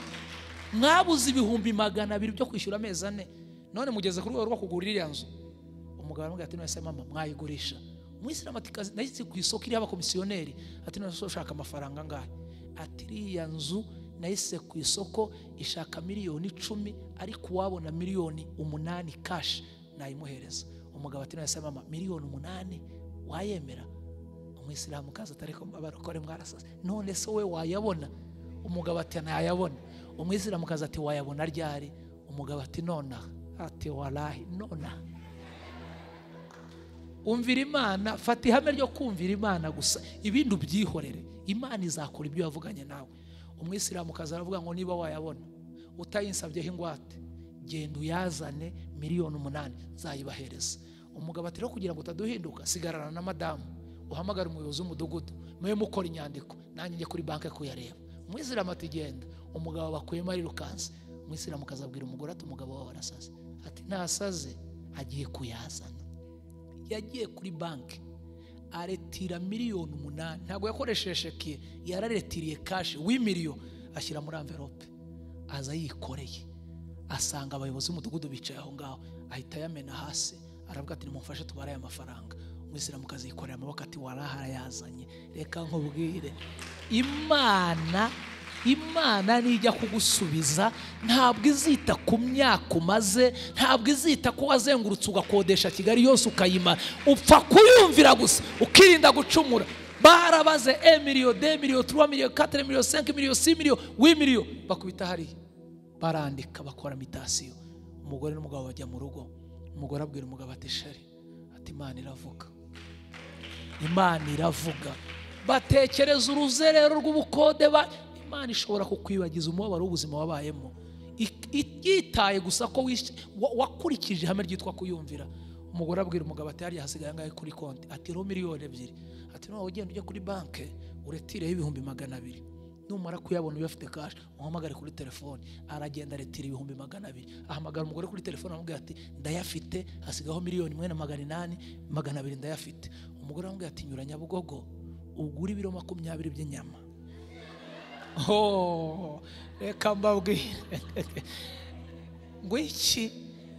Mwabuze ibihumbi magana abiri byo kwishyura amezi ane. None mugeze ku rwego rwo kugura iriya nzu. Umugabo aramubwira ati none se mama mwayigurisha. Umwisilamu ati kazi nahise ku isoko iriho abakomisiyoneri ati none ushaka amafaranga angahe ati iriya nzu nahise ku isoko ishaka miliyoni icumi ariko uwabona miliyoni umunani kashi nayimuhereza. Umugabo ati none mama miliyoni umunani? Wayemera? Umwisilamu kazi atari ko abarokore mwarasaze. None se we wayabona? Umugabo ati ntayabona umwisilamu kazi ati wayabona ryari? Umugabo ati nonaha ati warahi nonaha umvira imana fata ihame ryo kumvira imana gusa. Ibindi ubyihorere imana izakora ibyo yavuganye nawe. Umwisilamu kazi aravuga ngo niba wayabona utayinsabyeho ingwate genda uyazane miliyoni umunani nzayibahereza. Umugabo ati rero kugira ngo utaduhinduka sigarana na madamu uhamagare umuyobozi w'umudugudu mube mukora inyandiko nanjye njye kuri banki kuyareba. Umwisilamu ati genda. Umugabo bakuyemo arirukanse. Umwisilamu kazabwira umugore ati umugabo wawe arasaze. Ati ntasaze agiye kuyazana. Yagiye kuri banki aretira miliyoni umunani. Ntabwo yakoresheje sheke yararetiriye kashi w'imiliyo ashyira muri amverope aza yikoreye. Asanga abayobozi b'umudugudu bicaye aho ngaho ahita ayamena hasi aravuga ati nimumfashe tubare aya mafaranga. Umwisilamu yikorera amaboko ati warahara yazanye reka nkubwire. Imana imana nijya kugusubiza ntabwo izita ku myaka umaze ntabwo izita ko wazengurutse ugakodesha kigali yose ukayimara upfa kuyumvira gusa ukirinda gucumura. Barabaze e miliyo de miliyo turuwa miliyo katire miliyo senke miliyo si miliyo wi miliyo bakubita hariya. Barandika bakora mitasiyo umugore n'umugabo bajya mu rugo. Umugore abwira umugabo ati sheri ati imana iravuga. Imana iravuga. Batekereza uruzerero rw'ubukode ba imana ishobora kukwibagiza umubabaro w'ubuzima wabayemo. Yitaye gusa ko wakurikije ihame ryitwa kuyumvira. Umugore abwira umugabo ati hariya hasigaye angahe kuri konti? Ati ro miliyoni ebyiri. Ati nawe ugenda ujya kuri banki uretireho ibihumbi magana abiri. Numara kuyabona uyafite kashi uhamagare kuri telefone aragenda aretira ibihumbi magana abiri. Ahamagara umugore kuri telefone aramubwira ati ndayafite hasigaho miliyoni imwe na magana inani magana abiri ndayafite. Umugore aramubwira ati nyura nyabugogo ugura ibiro makumyabiri by'inyama. Reka mbabwire ngo iki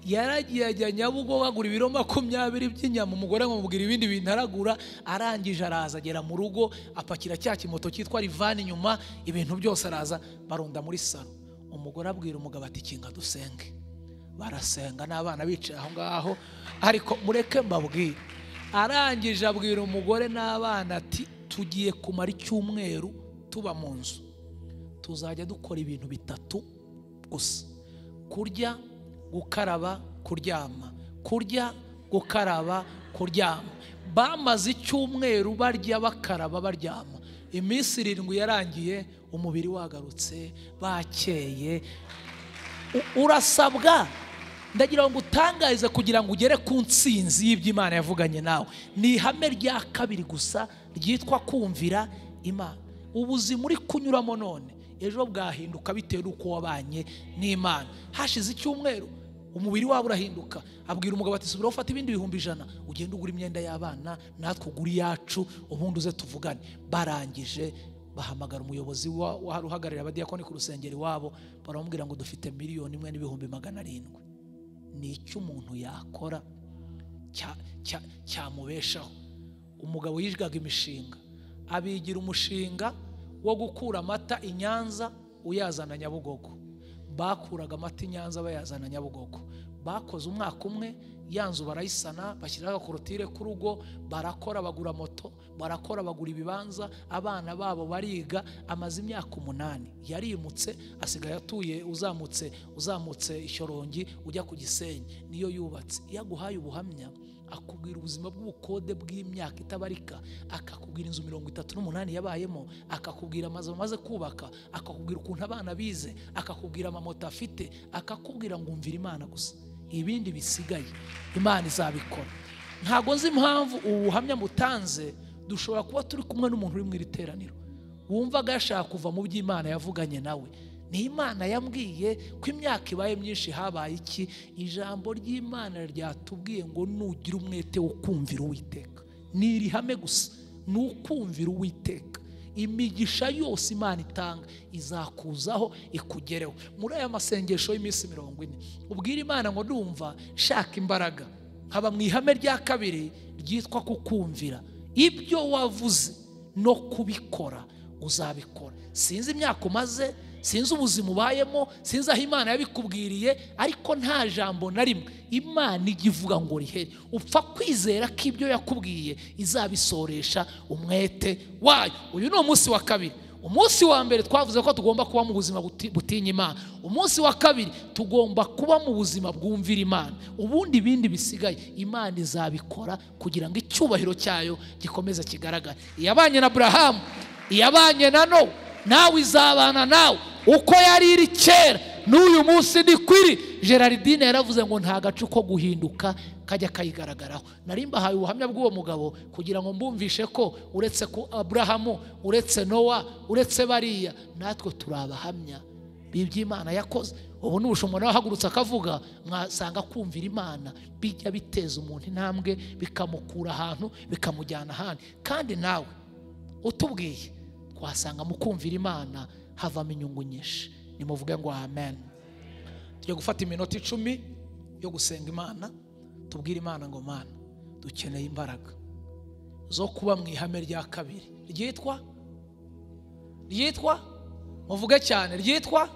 yaragiye ajya nyabugogo agura ibiro makumyabiri by'inyama. Umugore amubwira ibindi bintu aragura arangije araza agera mu rugo apakira cya kimoto cyitwa rivani inyuma ibintu byose araza barunda muri salo umugore abwira umugabo ati kinga dusenge. Barasenga n'abana bicaye aho ngaho. Ariko mureke mbabwire. Arangije abwira umugore n'abana ati tugiye kumara icyumweru tuba mu nzu. Tuzajya dukora ibintu bitatu gusa. Kurya gukaraba kuryama. Kurya gukaraba kuryama. Bamaze icyumweru barya bakaraba baryama. Iminsi irindwi yarangiye umubiri wagarutse bakeye. Urasabwa. Ndagira ngo utangarize kugira ngo ugere ku nsinzi y'ibyo yavuganye nawe. Ni ihame rya kabiri gusa ryitwa kumvira imana. Ubuzima uri kunyuramo none. Ejo bwahinduka bitewe n'uko wabanye n'imana. Hashize icyumweru umubiri wabo urahinduka. Abwira umugabo ati subira ufata ibindi bihumbi ijana ugende ugura imyenda y'abana natwe ugura iyacu ubundi uze tuvugane. Barangije bahamagara umuyobozi wa- wari uhagarariye abadiyakoni ku rusengero iwabo baramubwira ngo dufite miliyoni imwe n'ibihumbi magana arindwi. Ni icyo umuntu yakora cya- cya- cyamubeshaho. Umugabo yijgaga imishinga. Abigira umushinga wo gukura amata i nyanza uyazana nyabugogo. Bakuraga amata i nyanza bayazana nyabugogo. Bakoze umwaka umwe ya nzu barayisana bashyiraho agakorotire k'urugo barakora bagura moto barakora bagura ibibanza abana babo bariga amaze imyaka umunani. Yarimutse asigaye atuye uzamutse uzamutse ishyorongi ujya ku gisenyi. Niyo yubatse. Iyo aguhaye ubuhamya akubwira ubuzima bw'ubukode bw'imyaka itabarika akakubwira inzu mirongo itatu n'umunani yabayemo akakubwira amazu amaze kubaka akakubwira ukuntu abana bize akakubwira amamoto afite akakubwira ngo umvira imana gusa. Ibindi bisigaye. Imana izabikora. Ntabwo nzi impamvu ubu buhamya mutanze dushobora kuba turi kumwe n'umuntu uri mu iri teraniro wumvaga yashaka kuva mu by'imana yavuganye nawe. Ni imana yambwiye ko imyaka ibaye myinshi habaye iki? Ijambo ry'imana ryatubwiye ngo nugira umwete wo kumvira uwiteka. Ni iri hame gusa ni ukumvira uwiteka. Imigisha yose imana itanga izakuzaho ikugereho. Muri aya masengesho y'iminsi mirongo ine ubwire imana ngo ndumva shaka imbaraga. Haba mu ihame rya kabiri ryitwa kukumvira. Ibyo wavuze no kubikora uzabikora. Sinzi imyaka umaze sinzi ubuzima ubayemo sinzi aho imana yabikubwiriye ariko nta jambo na rimwe. Imana ijya ivuga ngo rihere upfa kwizera ko ibyo yakubwiye izabisoresha umwete wayo. Uyu ni umunsi wa kabiri. Umunsi wa mbere twavuze ko tugomba kuba mu buzima buti- butinya imana. Umunsi wa kabiri tugomba kuba mu buzima bwumvira imana. Ubundi ibindi bisigaye imana izabikora kugira ngo icyubahiro cyayo gikomeze kigaragare. Iyabanye na aburahamu iyabanye na nowa. Nawe izabana nawe. Uko yari iri kera n'uyu munsi ni kwiri. Gerardine yaravuze ngo nta gace ko guhinduka kajya kayigaragaraho. Nari mbahaye ubuhamya bw'uwo mugabo kugira ngo mbumvishe ko uretse ku aburahamu uretse nowa uretse bariya natwe turi abahamya b'iby'imana yakoze. Ubu ubushumba. Nawe ahagurutse akavuga mwasanga kumvira imana bijya biteza umuntu intambwe bikamukura ahantu bikamujyana ahandi. Kandi nawe utubwiye twasanga mu kumvira imana havamo inyungu nyinshi. Nimuvuge ngo amen. Tujya gufata iminota icumi yo gusenga imana tubwire imana ngo mana dukeneye imbaraga zo kuba mu ihame rya kabiri. Ryitwa? Ryitwa? Muvuge cyane. Ryitwa?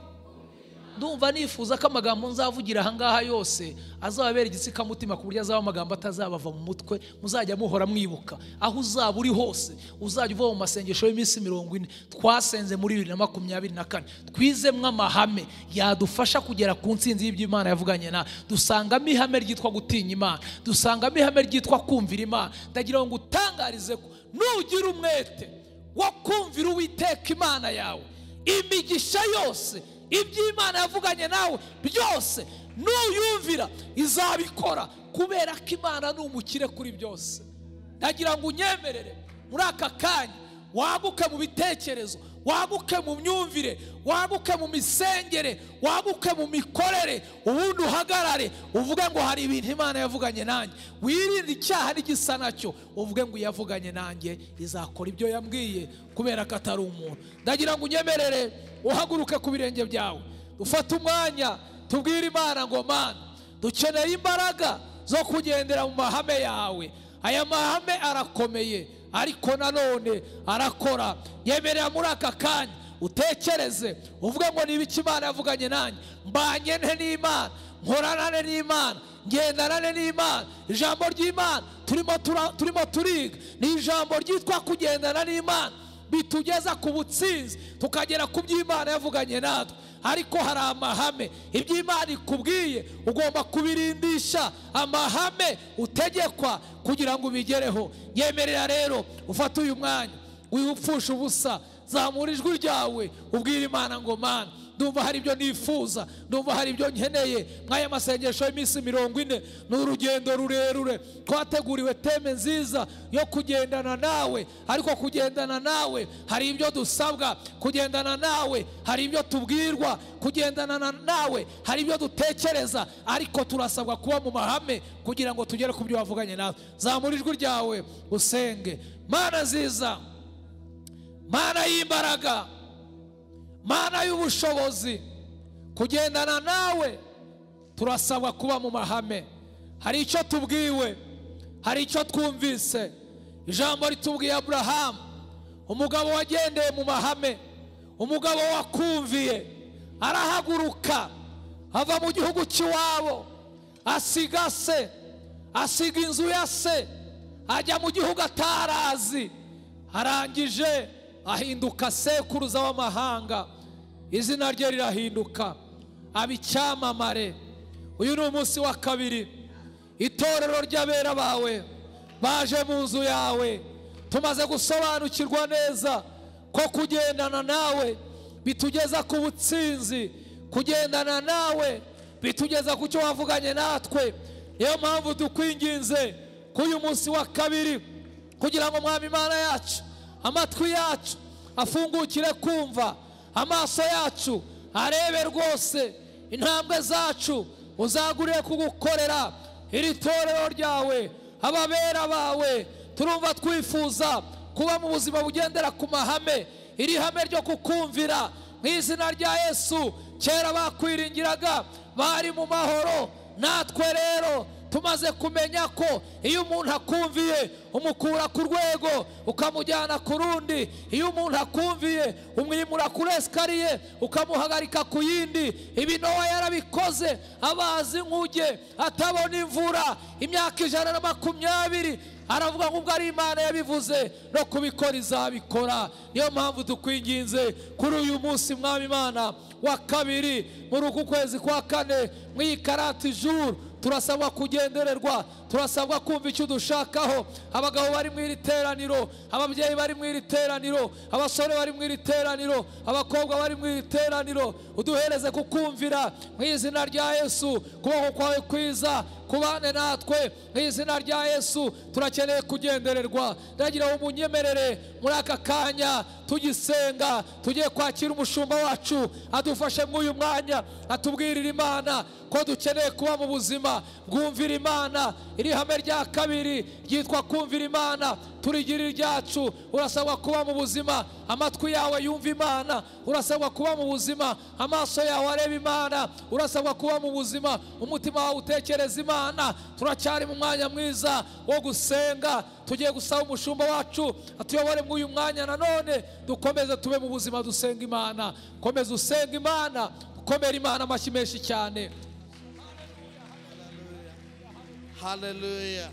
Ndumva nifuza ko amagambo nzavugira ahangaha yose azababera igitsikamutima ku buryo azaba amagambo atazabava mu mutwe muzajya muhora mwibuka aho uzaba uri hose uzajya uva mu masengesho y'iminsi mirongo ine. Twasenze muri bibiri na makumyabiri na kane. Twizemwo amahame yadufasha kugera ku nsinzi y'iby'imana yavuganye na dusangamo ihame ryitwa gutinya imana dusangamo ihame ryitwa kumvira imana. Ndagira ngo utangarize ko nugira umwete wo kumvira uwiteka imana yawe. Imigisha yose iby'imana yavuganye nawe byose nuyumvira izabikora kubera ko imana ni umukire kuri byose. Ndagira ngo unyemerere muri aka kanya waguke mu bitekerezo waguke mu myumvire waguke mu misengere waguke mu mikorere ubundi uhagarare uvuge ngo hari ibintu imana yavuganye nanjye. Wirinde icyaha n'igisa na cyo uvuge ngo yavuganye nanjye izakora ibyo yambwiye kubera ko atari umuntu. Ndagira ngo unyemerere uhaguruke ku birenge byawe. Ufate umwanya tubwire imana ngo mana dukeneye imbaraga zo kugendera mu mahame yawe. Aya mahame arakomeye. Ariko nanone arakora. Yemerera muri aka kanya. Utekereze uvuge ngo niba imana yavuganye nanjye? Mbanye nte n'imana nkoranane n'imana ngendanane n'imana ijambo ry'imana turimo turiga. Ni ijambo ryitwa kugendana n'imana. Bitugeza ku butsinzi tukagera ku by'imana yavuganye natwe. Ariko hari amahame. Iby'imana ikubwiye ugomba kubirindisha. Amahame utegekwa kugira ngo ubigereho. Yemerera rero ufate uyu mwanya. Wipfusha ubusa. Zamura ijwi ryawe ubwire imana ngo mana. Ndumva hari ibyo nifuza. Ndumva hari ibyo nkeneye. Mw'aya masengesho y'iminsi mirongo ine ni urugendo rurerure. Twateguriwe teme nziza yo kugendana nawe. Ariko kugendana nawe hari ibyo dusabwa. Kugendana nawe hari ibyo tubwirwa. Kugendana na- nawe hari ibyo dutekereza. Ariko turasabwa kuba mu mahame kugira ngo tugere ku byo wavuganye nawe. Zamura ijwi ryawe usenge. Mana nziza mana y'imbaraga. Mana y'ubushobozi. Kugendana nawe turasabwa kuba mu mahame. Hari icyo tubwiwe hari icyo twumvise. Ijambo ritubwiye aburahamu umugabo wagendeye mu mahame umugabo wakumviye arahaguruka ava mu gihugu cy'iwabo asiga se asiga inzu ya se ajya mu gihugu atarazi. Arangije ahinduka sekuruza w'amahanga. Izina rye rirahinduka. Aba icyamamare uyu ni umunsi wa kabiri. Itorero ry'abera bawe baje mu nzu yawe. Tumaze gusobanukirwa neza ko kugendana nawe bitugeza ku butsinzi. Kugendana nawe bitugeza ku cyo wavuganye natwe. Niyo mpamvu dukwinginze kuri uyu munsi wa kabiri kugira ngo mwami imana yacu amatwi yacu afungukire kumva. Amaso yacu arebe rwose intambwe zacu uzagurire kugukorera. Iri torero ryawe ababera bawe turumva twifuza kuba mu buzima bugendera ku mahame. Iri hame ryo kukumvira mu izina rya yesu kera bakwiringiraga bari mu mahoro natwe rero tumaze kumenya ko iyo umuntu akumviye umukura ku rwego ukamujyana ku rundi. Iyo umuntu akumviye umwimura kuri esikariye ukamuhagarika ku yindi. Ibi nowa yarabikoze abazi nk'ujye atabona imvura. Imyaka ijana na makumyabiri aravuga nk'ubwo ari imana yabivuze no kubikora izabikora. Niyo mpamvu dukwinginze kuri uyu munsi mwami imana wa kabiri muri uku kwezi kwa kane mu iyi karate juru turasabwa kugendererwa turasabwa kumva icyo udushakaho abagabo bari mu iri teraniro ababyeyi bari mu iri teraniro abasore bari mu iri teraniro abakobwa bari mu iri teraniro uduhereze kukumvira mu izina rya yesu kuboko kwawe kwiza kubane natwe. Mu izina rya yesu turakeneye kugendererwa. Ndagira ngo munyemerere muri aka kanya tugisenga tugiye kwakira umushumba wacu adufashe muri uyu mwanya atubwirira imana ko dukeneye kuba mu buzima. Bwumvira imana. Iri hame rya kabiri ryitwa kumvira imana. Turigira ryacu urasabwa kuba mu buzima. Amatwi yawe yumva imana. Urasabwa kuba mu buzima. Amaso yawe areba imana. Urasabwa kuba mu buzima. Umutima wawe utekereza imana. Turacyari mu mwanya mwiza wo gusenga. Tugiye gusaba umushumba wacu atuyobore muri uyu mwanya. Nanone dukomeze tube mu buzima dusenga imana. Komeza usenga imana. Ukomera imana amashyi menshi cyane Hallelujah.